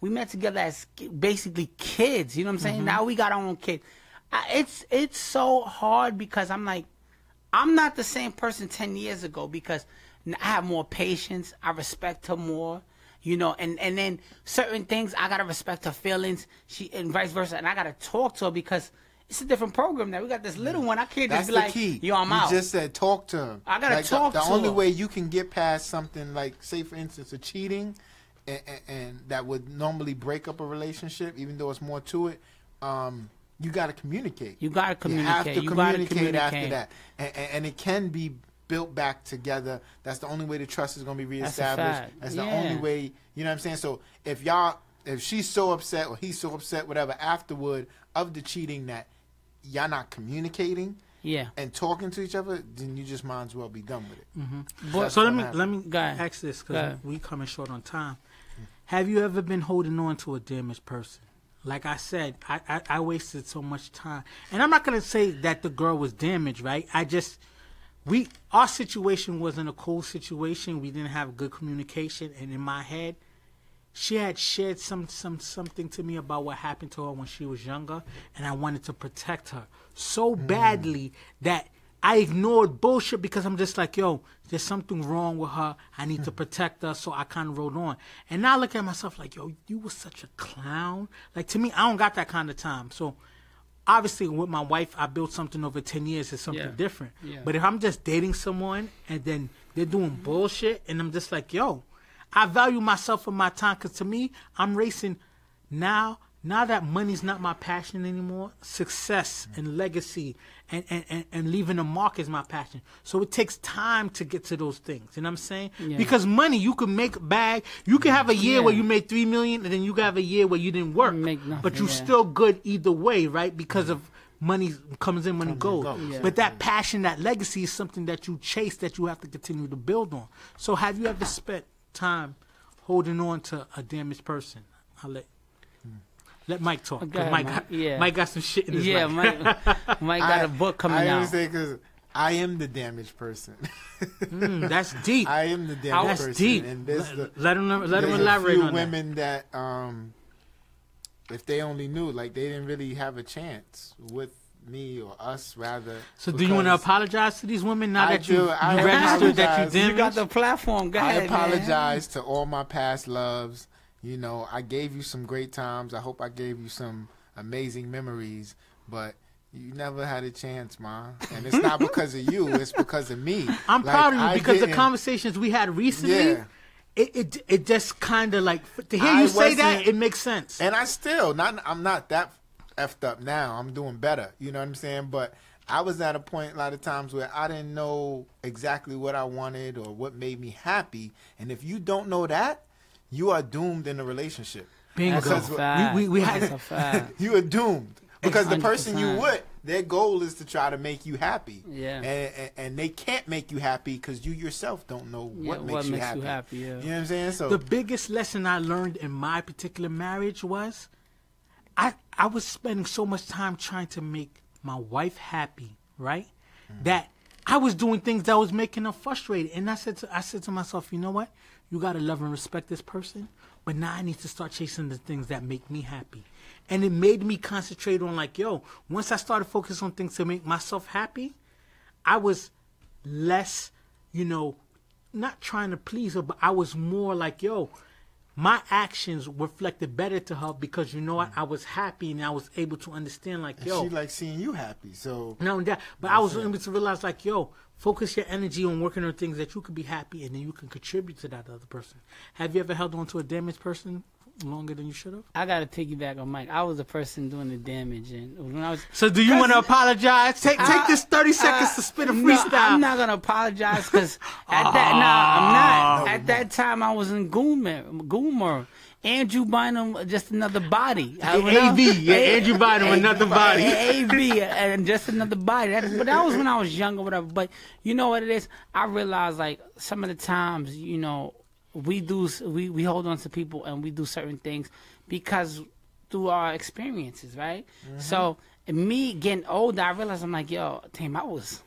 We met together as basically kids. You know what I'm saying? Mm-hmm. Now we got our own kid. I, it's it's so hard because I'm like, I'm not the same person ten years ago because I have more patience. I respect her more. You know, and and then certain things I gotta respect her feelings. She and vice versa, and I gotta talk to her because it's a different program now. We got this little one. I can't That's just be like, key. yo, I'm you out. just said talk to him. I gotta Like, the- talk the, to only her. way you can get past something like, say, for instance, a cheating, and, and, and that would normally break up a relationship, even though it's more to it. Um, you got to communicate. You gotta You have communicate. to You gotta communicate after that, and, and it can be built back together. That's the only way the trust is going to be That's a reestablished. fact. That's the Yeah. only way. You know what I'm saying? So if y'all, if she's so upset or he's so upset, whatever, afterward of the cheating that y'all not communicating, Yeah. and talking to each other, then you just might as well be done with it. Mm-hmm. But So let me happened. let me Go ahead. ask this because we coming short on time. Have you ever been holding on to a damaged person? Like I said, I, I, I wasted so much time, and I'm not gonna say that the girl was damaged, right? I just we our situation wasn't a cool situation. We didn't have good communication, and in my head, she had shared some some something to me about what happened to her when she was younger, and I wanted to protect her so mm. badly that I ignored bullshit because I'm just like, yo, there's something wrong with her. I need to hmm. protect her, so I kind of rolled on. And now I look at myself like, yo, you were such a clown. Like to me, I don't got that kind of time. So obviously, with my wife, I built something over ten years. It's something Yeah. different. Yeah. But if I'm just dating someone and then they're doing bullshit, and I'm just like, yo, I value myself and my time because to me, I'm racing now. Now that money's not my passion anymore, success and legacy and, and, and, and leaving a mark is my passion. So it takes time to get to those things. You know what I'm saying? Yeah. Because money, you can make bag. You can have a year where you made three million, and then you can have a year where you didn't work, Make nothing, but you yeah. still good either way, right? Because of money comes in, money goes. goes. Yeah. But that passion, that legacy is something that you chase that you have to continue to build on. So have you ever spent time holding on to a damaged person? I'll let let Mike talk. Go ahead, Mike, Mike. got, Yeah. Mike got some shit in his yeah, life. Mike, Mike got a book coming I out. understand because I am the damaged person. Mm, that's deep. I am the damaged that's person, deep. and there's the, Let, let him let him there's elaborate a few on women that. um if they only knew, like they didn't really have a chance with me or us, rather. So do you want to apologize to these women now I that you, do. I you registered that you apologize. damaged? you got the platform. Go I ahead, man. apologize to all my past loves. You know, I gave you some great times. I hope I gave you some amazing memories, but you never had a chance, ma. And it's not because of you; it's because of me. I'm Like, proud of you because the conversations we had recently, Yeah. it, it it just kind of like to hear I you say that it makes sense. And I still not. I'm not that effed up now. I'm doing better. You know what I'm saying? But I was at a point a lot of times where I didn't know exactly what I wanted or what made me happy. And if you don't know that, you are doomed in a relationship. Bingo. That's a fact. we- we had- That's a fact. you are doomed because the person you 100%. with, their goal is to try to make you happy. Yeah. and, and, and they can't make you happy because you yourself don't know Yeah, what makes, what you, makes happy. you happy, yeah. You know what I'm saying? So the biggest lesson I learned in my particular marriage was I I was spending so much time trying to make my wife happy, right? Mm-hmm. That I was doing things that was making her frustrated. And I said to I said to myself, you know what? You gotta love and respect this person, but now I need to start chasing the things that make me happy. And it made me concentrate on like, yo, once I started focusing on things to make myself happy, I was less, you know, not trying to please her, but I was more like, yo, my actions reflected better to her because you know what? Mm. I was happy and I was able to understand, like, and yo, she like seeing you happy. So not only that, but I was able to realize, like, yo, focus your energy on working on things that you could be happy and then you can contribute to that other person. Have you ever held on to a damaged person longer than you should have? I got to piggyback on Mike. I was the person doing the damage, and when I was So, do you want to apologize? Take take this thirty seconds Uh, to spit a no, freestyle. I'm not gonna apologize because at that nah, I'm not. At that time, I was in Goomer, Goomer. Andrew Bynum, just another body. I Yeah, AV, yeah, Andrew Bynum, another body. AV, and just another body. That, but that was when I was younger, whatever. But you know what it is? I realized like some of the times, you know, we do we we hold on to people and we do certain things because through our experiences, right? Mm-hmm. So me getting older, I realized I'm like, yo, damn, I was,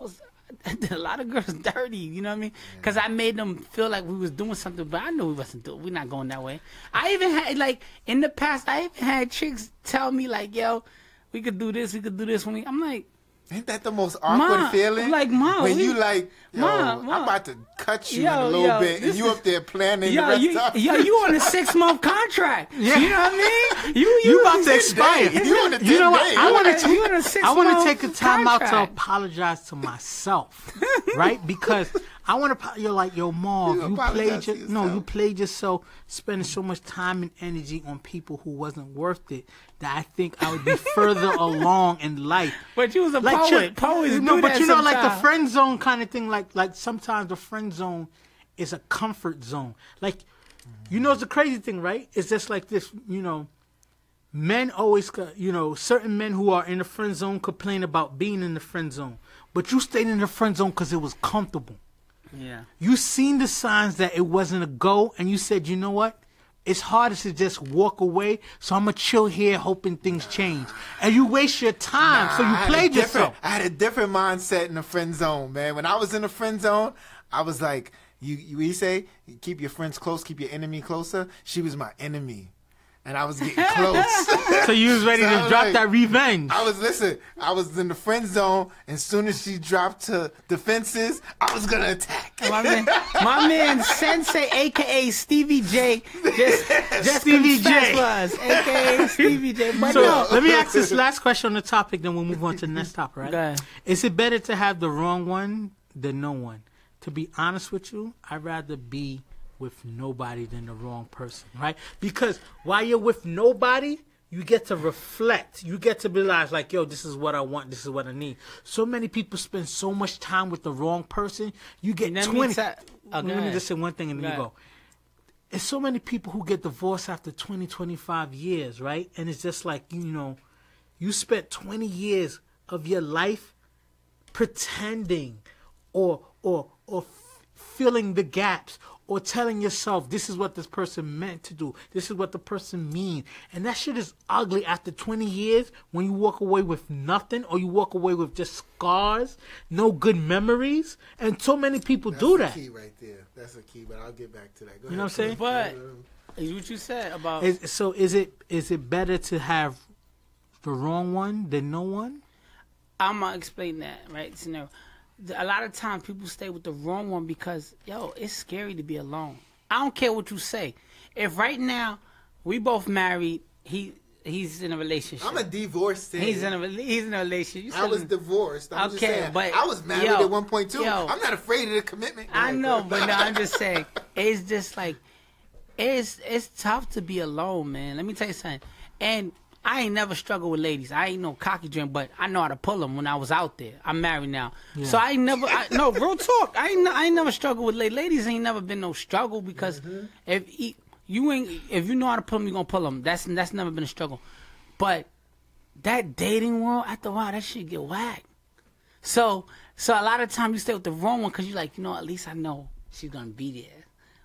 I was. I did a lot of girls dirty, you know what I mean? Because I made them feel like we was doing something, but I knew we wasn't doing. We're not going that way. I even had like in the past, I even had chicks tell me like, "Yo, we could do this, we could do this." When we, I'm like, ain't that the most awkward Ma, feeling? like, Ma, when we- you like, yo, Ma, Ma. I'm about to cut you Yo, in a little yo, bit, and you up there planning the rest you, of yo, you on a six month contract? Yeah. You know what I mean? You You about to Ten expire. days. You on a You know what? 10 I days. want to on a take. I want to take a time out to apologize to myself, right? Because I want to. You're like, yo, Marv, You you, played to your no, you played yourself, spending so much time and energy on people who wasn't worth it. That I think I would be further along in life. But you was a Like poet. Poets no, do but that you know, like the friend zone kind of thing. Like, like sometimes the friend zone is a comfort zone. Like, you know, it's a crazy thing, right? It's just like this. You know, men always, you know, certain men who are in the friend zone complain about being in the friend zone, but you stayed in the friend zone because it was comfortable. Yeah. You seen the signs that it wasn't a go, and you said, you know what? It's harder to just walk away, so I'm gonna chill here, hoping things change. And you waste your time, so Nah, I you played yourself. I had a different mindset in the friend zone, man. When I was in the friend zone, I was like, you, you, you say, keep your friends close, keep your enemy closer. She was my enemy, and I was getting close. So you was ready So to was drop like- that revenge. I was listen. I was in the friend zone. And as soon as she dropped to defenses, I was gonna attack. My man, my man Sinsay, aka Stevie J, just just Stevie J. was, aka Stevie J. But So no, let me ask this last question on the topic, then we'll move on to the next topic, right? Is it better to have the wrong one than no one? To be honest with you, I'd rather be with nobody than the wrong person, right? Because while you're with nobody, you get to reflect. You get to realize, like, yo, this is what I want. This is what I need. So many people spend so much time with the wrong person. You get me 20. ta- oh, Let me just say one thing and then Go you go it's so many people who get divorced after 20 25 years right and it's just like you know you spent 20 years of your life pretending or or or filling the gaps or telling yourself this is what this person meant to do this is what the person mean and that shit is ugly after 20 years when you walk away with nothing or you walk away with just scars no good memories and so many people do That's that the key right there. That's a key. But I'll get back to that. Go You know what I'm saying? but is what you said about Is, so is it is it better to have the wrong one than no one? I'm gonna explain that right scenario. A lot of times people stay with the wrong one because yo, it's scary to be alone. I don't care what you say. If right now we both married, he he's in a relationship. I'm a divorced. he's in a he's in a relationship. I was divorced. I'm just Okay, saying. but- I was married yo, at one point too. yo. I'm not afraid of the commitment. I know, but no, I'm just saying, it's just like, it's it's tough to be alone, man. Let me tell you something. And I ain't never struggled with ladies. I ain't no cocky drink, but I know how to pull them when I was out there. I'm married now, so I ain't never. I, no, real talk. I ain't I ain't never struggled with ladies. Ladies ain't never been no struggle because mm-hmm. if he, you ain't if you know how to pull them, you gonna pull them. That's that's never been a struggle. But that dating world, after a while, that shit get whacked. So, so a lot of times you stay with the wrong one because you're like, you know, at least I know she's gonna be there.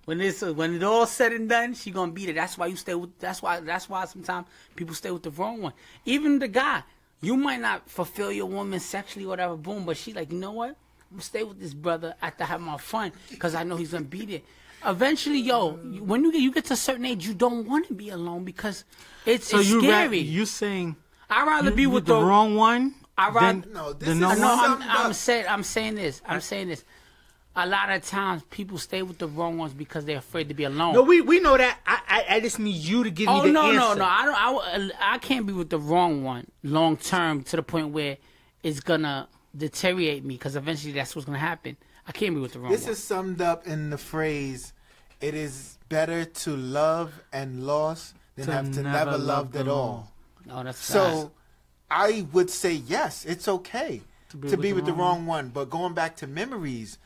When this, when it's all said and done, she gonna be there. That's why you stay with. That's why. That's why sometimes people stay with the wrong one. Even the guy, you might not fulfill your woman sexually or whatever. Boom, but she like, you know what? I'm gonna stay with this brother after having my fun because I know he's gonna beat it. Eventually, yo, when you get you get to a certain age, you don't want to be alone because it's, So it's you ra- scary. you saying I'd rather you, be with the, wrong one? I rather- than No, this the is no No. I'm, I'm saying I'm saying this. I'm saying this. A lot of times people stay with the wrong ones because they're afraid to be alone. No, we we know that. I I, I just need you to give oh me the no, answer. no, no! I don't. I, I can't be with the wrong one long term to the point where it's gonna deteriorate me because eventually that's what's gonna happen. I can't be with the wrong This one. is summed up in the phrase, "It is better to love and lost than To have to never never loved loved at all." oh, that's So, I would say yes, it's okay to be be, with with, the the wrong one. But going back to memories,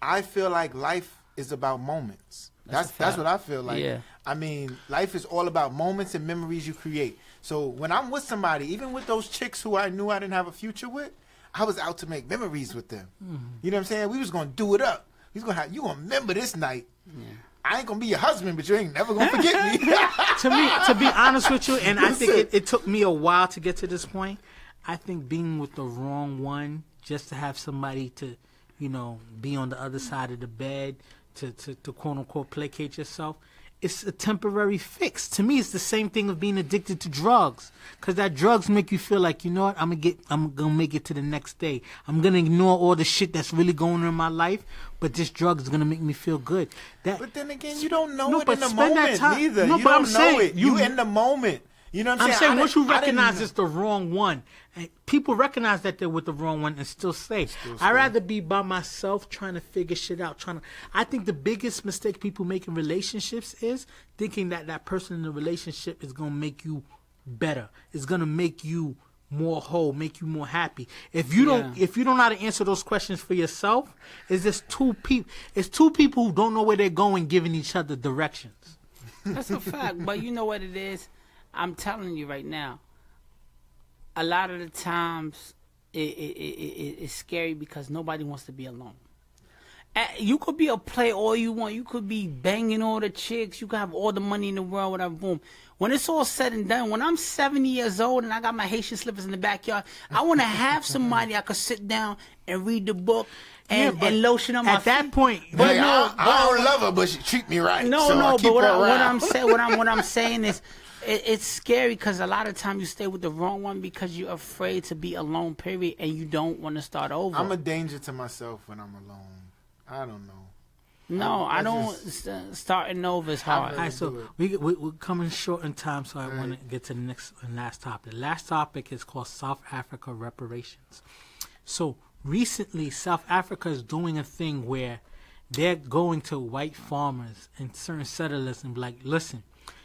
I feel like life is about moments. That's a that's, what I feel like. Yeah. I mean, life is all about moments and memories you create. So when I'm with somebody, even with those chicks who I knew I didn't have a future with, I was out to make memories with them. Mm-hmm. You know what I'm saying? We was gonna do it up. Was gonna have you gonna remember this night. I ain't gonna be your husband, but you ain't never gonna forget me. to me, to be honest with you, and I think it, it took me a while to get to this point. I think being with the wrong one, just to have somebody to, you know, be on the other side of the bed, to, to, to quote unquote placate yourself, it's a temporary fix. To me, it's the same thing of being addicted to drugs, because that drugs make you feel like, you know what, I'm gonna get, I'm gonna make it to the next day. I'm gonna ignore all the shit that's really going on in my life, but this drug is gonna make me feel good. That But then again, you don't know No, it in the spend that moment time- neither. No, you but don't I'm know saying, it. You, you- in the moment. You know what I'm, I'm saying I once you recognize it's the wrong one, eh, people recognize that they're with the wrong one and still stay. I'd rather be by myself trying to figure shit out. Trying to, I think the biggest mistake people make in relationships is thinking that that person in the relationship is gonna make you better. It's gonna make you more whole, make you more happy. If you don't, Yeah. if you don't know how to answer those questions for yourself, it's just two people. It's two people who don't know where they're going, giving each other directions. That's a fact. But you know what it is? I'm telling you right now, a lot of the times it, it, it, it, it's scary because nobody wants to be alone. Uh, You could be a play all you want. You could be banging all the chicks. You could have all the money in the world, whatever. Boom. When it's all said and done, when I'm 70 years old and I got my Haitian slippers in the backyard, I want to have somebody I could sit down and read the book and, Yeah, and lotion on my At that point, But no, I, I don't love her, but she treat me right. No, so no, but what, I, what. I'm saying, what I'm, what I'm saying is, it, it's scary because a lot of time you stay with the wrong one because you're afraid to be alone. Period, and you don't want to start over. I'm a danger to myself when I'm alone. I don't know. no, I I don't. just- st- starting over is hard. All right, so we, we we're coming short in time, so I want to get to the next and last topic. The last topic is called South Africa reparations. So recently, South Africa is doing a thing where they're going to white farmers and certain settlers and be like, listen,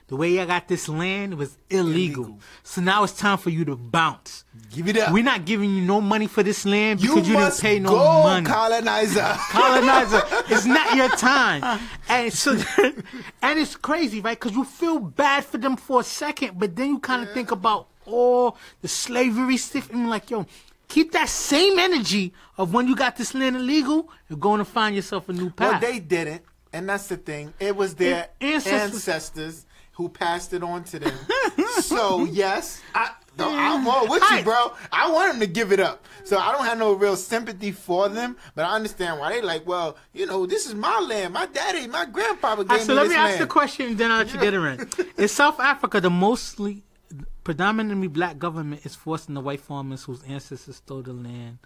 the way I got this land was illegal. Illegal. So now it's time for you to bounce. Give it up. We're not giving you no money for this land because you, didn't pay no go, money colonizer. colonizer. it's not your time. And so, and it's crazy, right? Because you feel bad for them for a second, but then you kind of think about all the slavery stuff, and like, yo, keep that same energy of when you got this land illegal. You're going to find yourself a new path. well, they didn't, and that's the thing. It was their An- ancestors- ancestors who passed it on to them. so yes, I. No, I'm all with you, bro. I want them to give it up. So I don't have no real sympathy for them, but I understand why they like. Well, you know, this is my land. My daddy, my grandpapa gave right, so me let me ask the question, then I'll let you get it in. In South Africa, the mostly predominantly black government is forcing the white farmers whose ancestors stole the land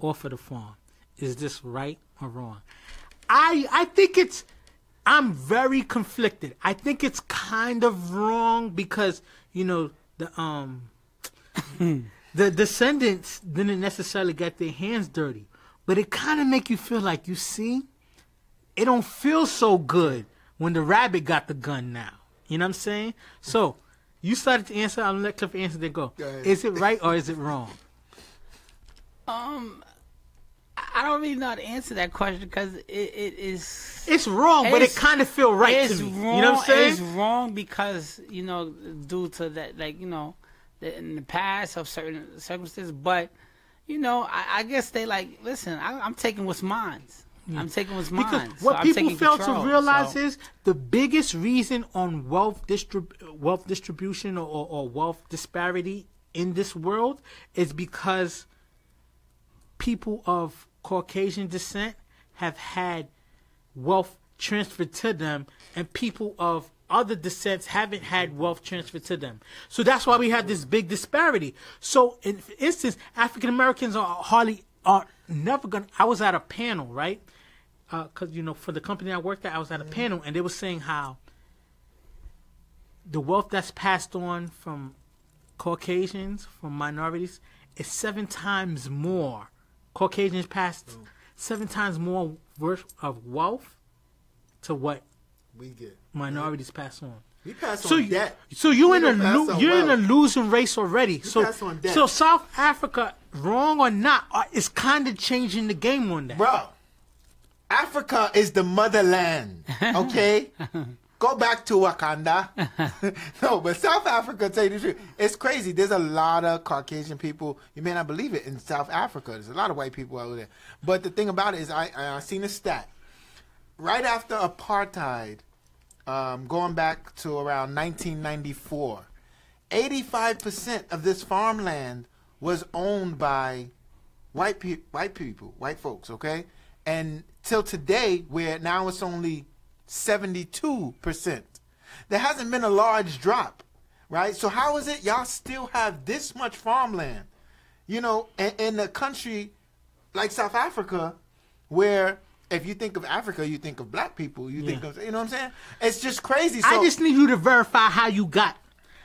off of the farm. Is this right or wrong? I I think it's I'm very conflicted. I think it's kind of wrong because you know the um the descendants didn't necessarily get their hands dirty, but it kind of make you feel like you see it don't feel so good when the rabbit got the gun now. You know what I'm saying? So you started to answer. I'll let Cliff answer. Then go. Go. Is it right or is it wrong? um, I don't really know how to answer that question because it, it is. It's wrong, but it kind of feel right it's to me. wrong. you know what I'm saying? It's wrong because you know due to that, like you know, the, in the past of certain circumstances. But you know, I, I guess they like listen. I, I'm taking what's mine. Mm. I'm taking what's mine. Because what I'm people fail control, to realize so. is the biggest reason on wealth distrib- wealth distribution or, or wealth disparity in this world is because people of Caucasian descent have had wealth transferred to them, and people of other descents haven't had wealth transferred to them. So that's why we have this big disparity. So, in for instance, African Americans are hardly are never gonna. I was at a panel, right? Uh, because you know, for the company I worked at, I was at a panel, and they were saying how the wealth that's passed on from Caucasians, from minorities, is seven times more. Caucasians passed seven times more worth of wealth to what we get. minorities pass on. We pass So on you, debt. So you we in a lo- you're in a losing race already. so pass on debt. so South Africa, wrong or not, uh, is kind of changing the game on that. Bro, Africa is the motherland. Okay? Go back to Wakanda. no, but South Africa, tell you the truth, it's crazy. There's a lot of Caucasian people. You may not believe it in South Africa. There's a lot of white people out there. But the thing about it is, I I, seen a stat. Right after apartheid, um, going back to around 1994, 85% of this farmland was owned by white pe- white people, white folks, okay? And till today, where now it's only 72%. There hasn't been a large drop, right? So how is it y'all still have this much farmland? You know, in, in a country like South Africa, where if you think of Africa, you think of black people, you think of, you know what I'm saying? It's just crazy. So, I just need you to verify how you got.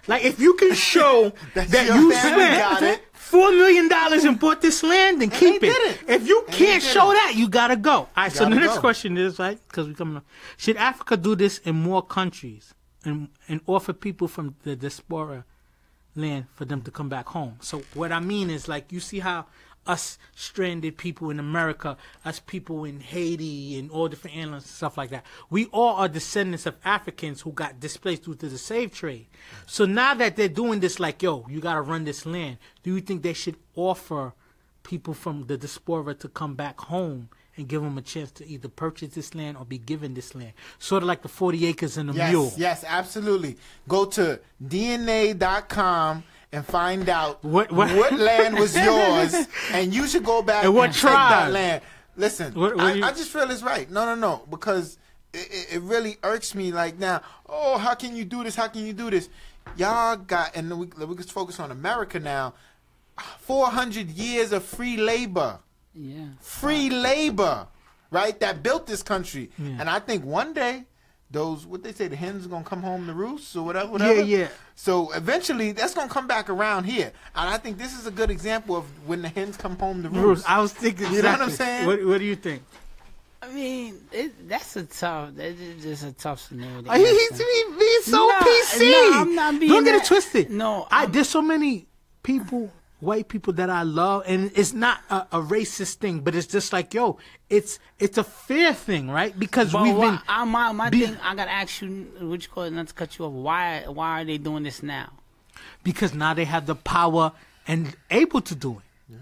Like if you can show That you spent it. four million dollars and bought this land, then keep they it. didn't. If you And can't show didn't. that, you gotta go. All right. So the next go. question is right because we're coming. Up. Should Africa do this in more countries and and offer people from the diaspora land for them to come back home? So what I mean is like you see how us stranded people in America, us people in Haiti, and all different islands and stuff like that. We all are descendants of Africans who got displaced due to the slave trade. So now that they're doing this, like, yo, you got to run this land, do you think they should offer people from the diaspora to come back home? And give them a chance to either purchase this land or be given this land, sort of like the forty acres and the Yes, mule. yes, absolutely. Go to DNA.com and find out What- what- land was yours, and you should go back And what take that tribe? land. Listen, What- what I, you- I just feel it's right. No, no, no, because it, it, it really irks me. Like now, oh, how can you do this? How can you do this? Y'all got, and we we just focus on America now. Four hundred years of free labor Yeah. free labor, right? That built this country. And I think one day, those what they say, the hens are gonna come home to roost or whatever. whatever. yeah. yeah. So eventually, that's gonna come back around here. And I think this is a good example of when the hens come home to Bruce, roost. I was thinking. You know what I'm saying? What, what do you think? I mean, it, that's a tough. That's just a tough scenario. to Oh, he- he's he, being so Nah, PC. nah, I'm not being Don't get it twisted. No, I I'm- there's so many people, white people that I love, and it's not a, a racist thing, but it's just like yo, it's it's a fair thing, right? Because But we've why, been I, my my be- thing, I gotta ask you, what you call it? Not to cut you off. Why why are they doing this now? because now they have the power and able to do it.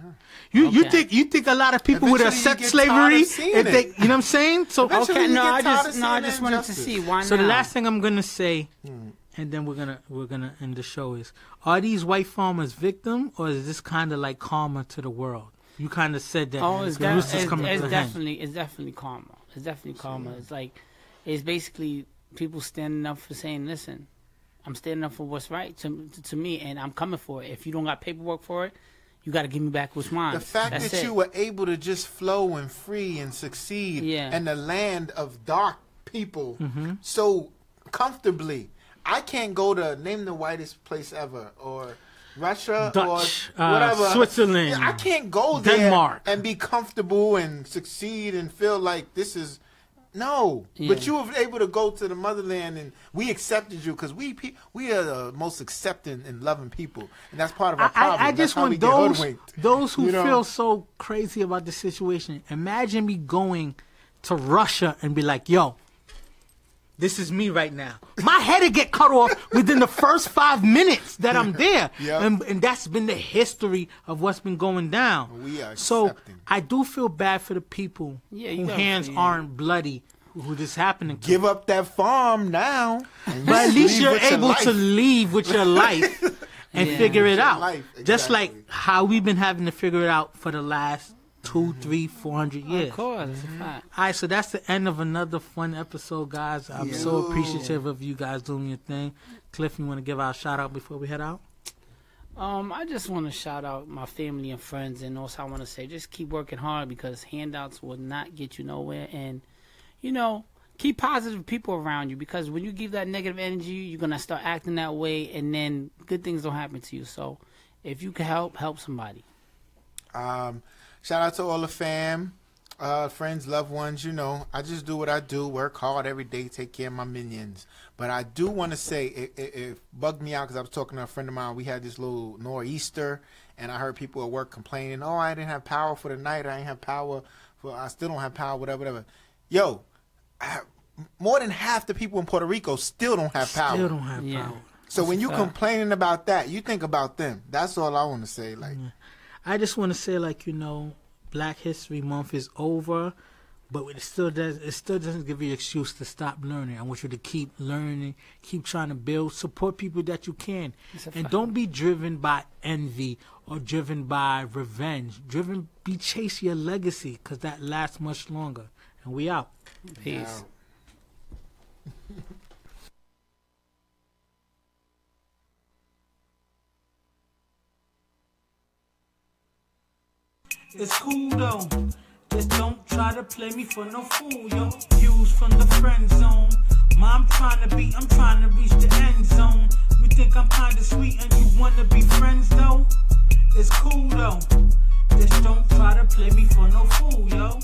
You you Okay. think you think a lot of people would Eventually you accept slavery if they you know what I'm saying? So Eventually Okay, no, I just no, I just the wanted to see why So now? the last thing I'm gonna say, Hmm. And then we're gonna we're gonna end the show is: Are these white farmers victim, or is this kind of like karma to the world? You kind of said that. Oh, it's, the def- it's, coming it's to the hen. definitely it's definitely karma. It's definitely karma. It's like it's basically people standing up for saying, "Listen, I'm standing up for what's right to to me, and I'm coming for it. If you don't got paperwork for it, you got to give me back what's mine." The fact That's that it. you were able to just flow and free and succeed Yeah. in the land of dark people Mm-hmm. so comfortably. I can't go to name the whitest place ever or Russia Dutch, or uh. Switzerland, Yeah, I can't go there Denmark. and be comfortable and succeed and feel like this is no. Yeah. But you were able to go to the motherland and we accepted you because we we are the most accepting and loving people, and that's part of our I, problem. I, I just want those those who You know? feel so crazy about the situation. Imagine me going to Russia and be like, "Yo, this is me right now." My head would get cut off within the first five minutes that I'm there, Yep. and, and that's been the history of what's been going down. We are so accepting. I do feel bad for the people Yeah, you hands feel- aren't bloody, who, who this happening to. give up that farm now. But at least you're able to leave with your life and Yeah. figure it out. life, Just like how we've been having to figure it out for the last two, three, four hundred years. Of course, it's a fact. All right, so that's the end of another fun episode, guys. I'm so appreciative of you guys doing your thing. Cliff, you want to give our shout out before we head out? Um, I just want to shout out my family and friends, and also I want to say just keep working hard because handouts will not get you nowhere, and you know keep positive people around you because when you give that negative energy, you're gonna start acting that way, and then good things don't happen to you. So if you can help, help somebody. Um, shout out to all the fam, uh, friends, loved ones. You know, I just do what I do, work hard every day, take care of my minions. But I do want to say it, it, it bugged me out because I was talking to a friend of mine. We had this little nor'easter, and I heard people at work complaining, "Oh, I didn't have power for the night. I didn't have power for. I still don't have power. Whatever, whatever." Yo, I, more than half the people in Puerto Rico still don't have power. Still don't have Yeah. power. so when That's a you fact. complaining about that, you think about them. That's all I want to say. Like. I just want to say, like you know, Black History Month is over, but it still does. It still doesn't give you an excuse to stop learning. I want you to keep learning, keep trying to build, support people that you can, and fact. don't be driven by envy or driven by revenge. Driven, be chase your legacy because that lasts much longer. And we out. Peace. It's cool though. Just don't try to play me for no fool, yo. Views from the friend zone. Mom trying to be, I'm trying to reach the end zone. You think I'm kinda sweet and you wanna be friends though? It's cool though. Just don't try to play me for no fool, yo.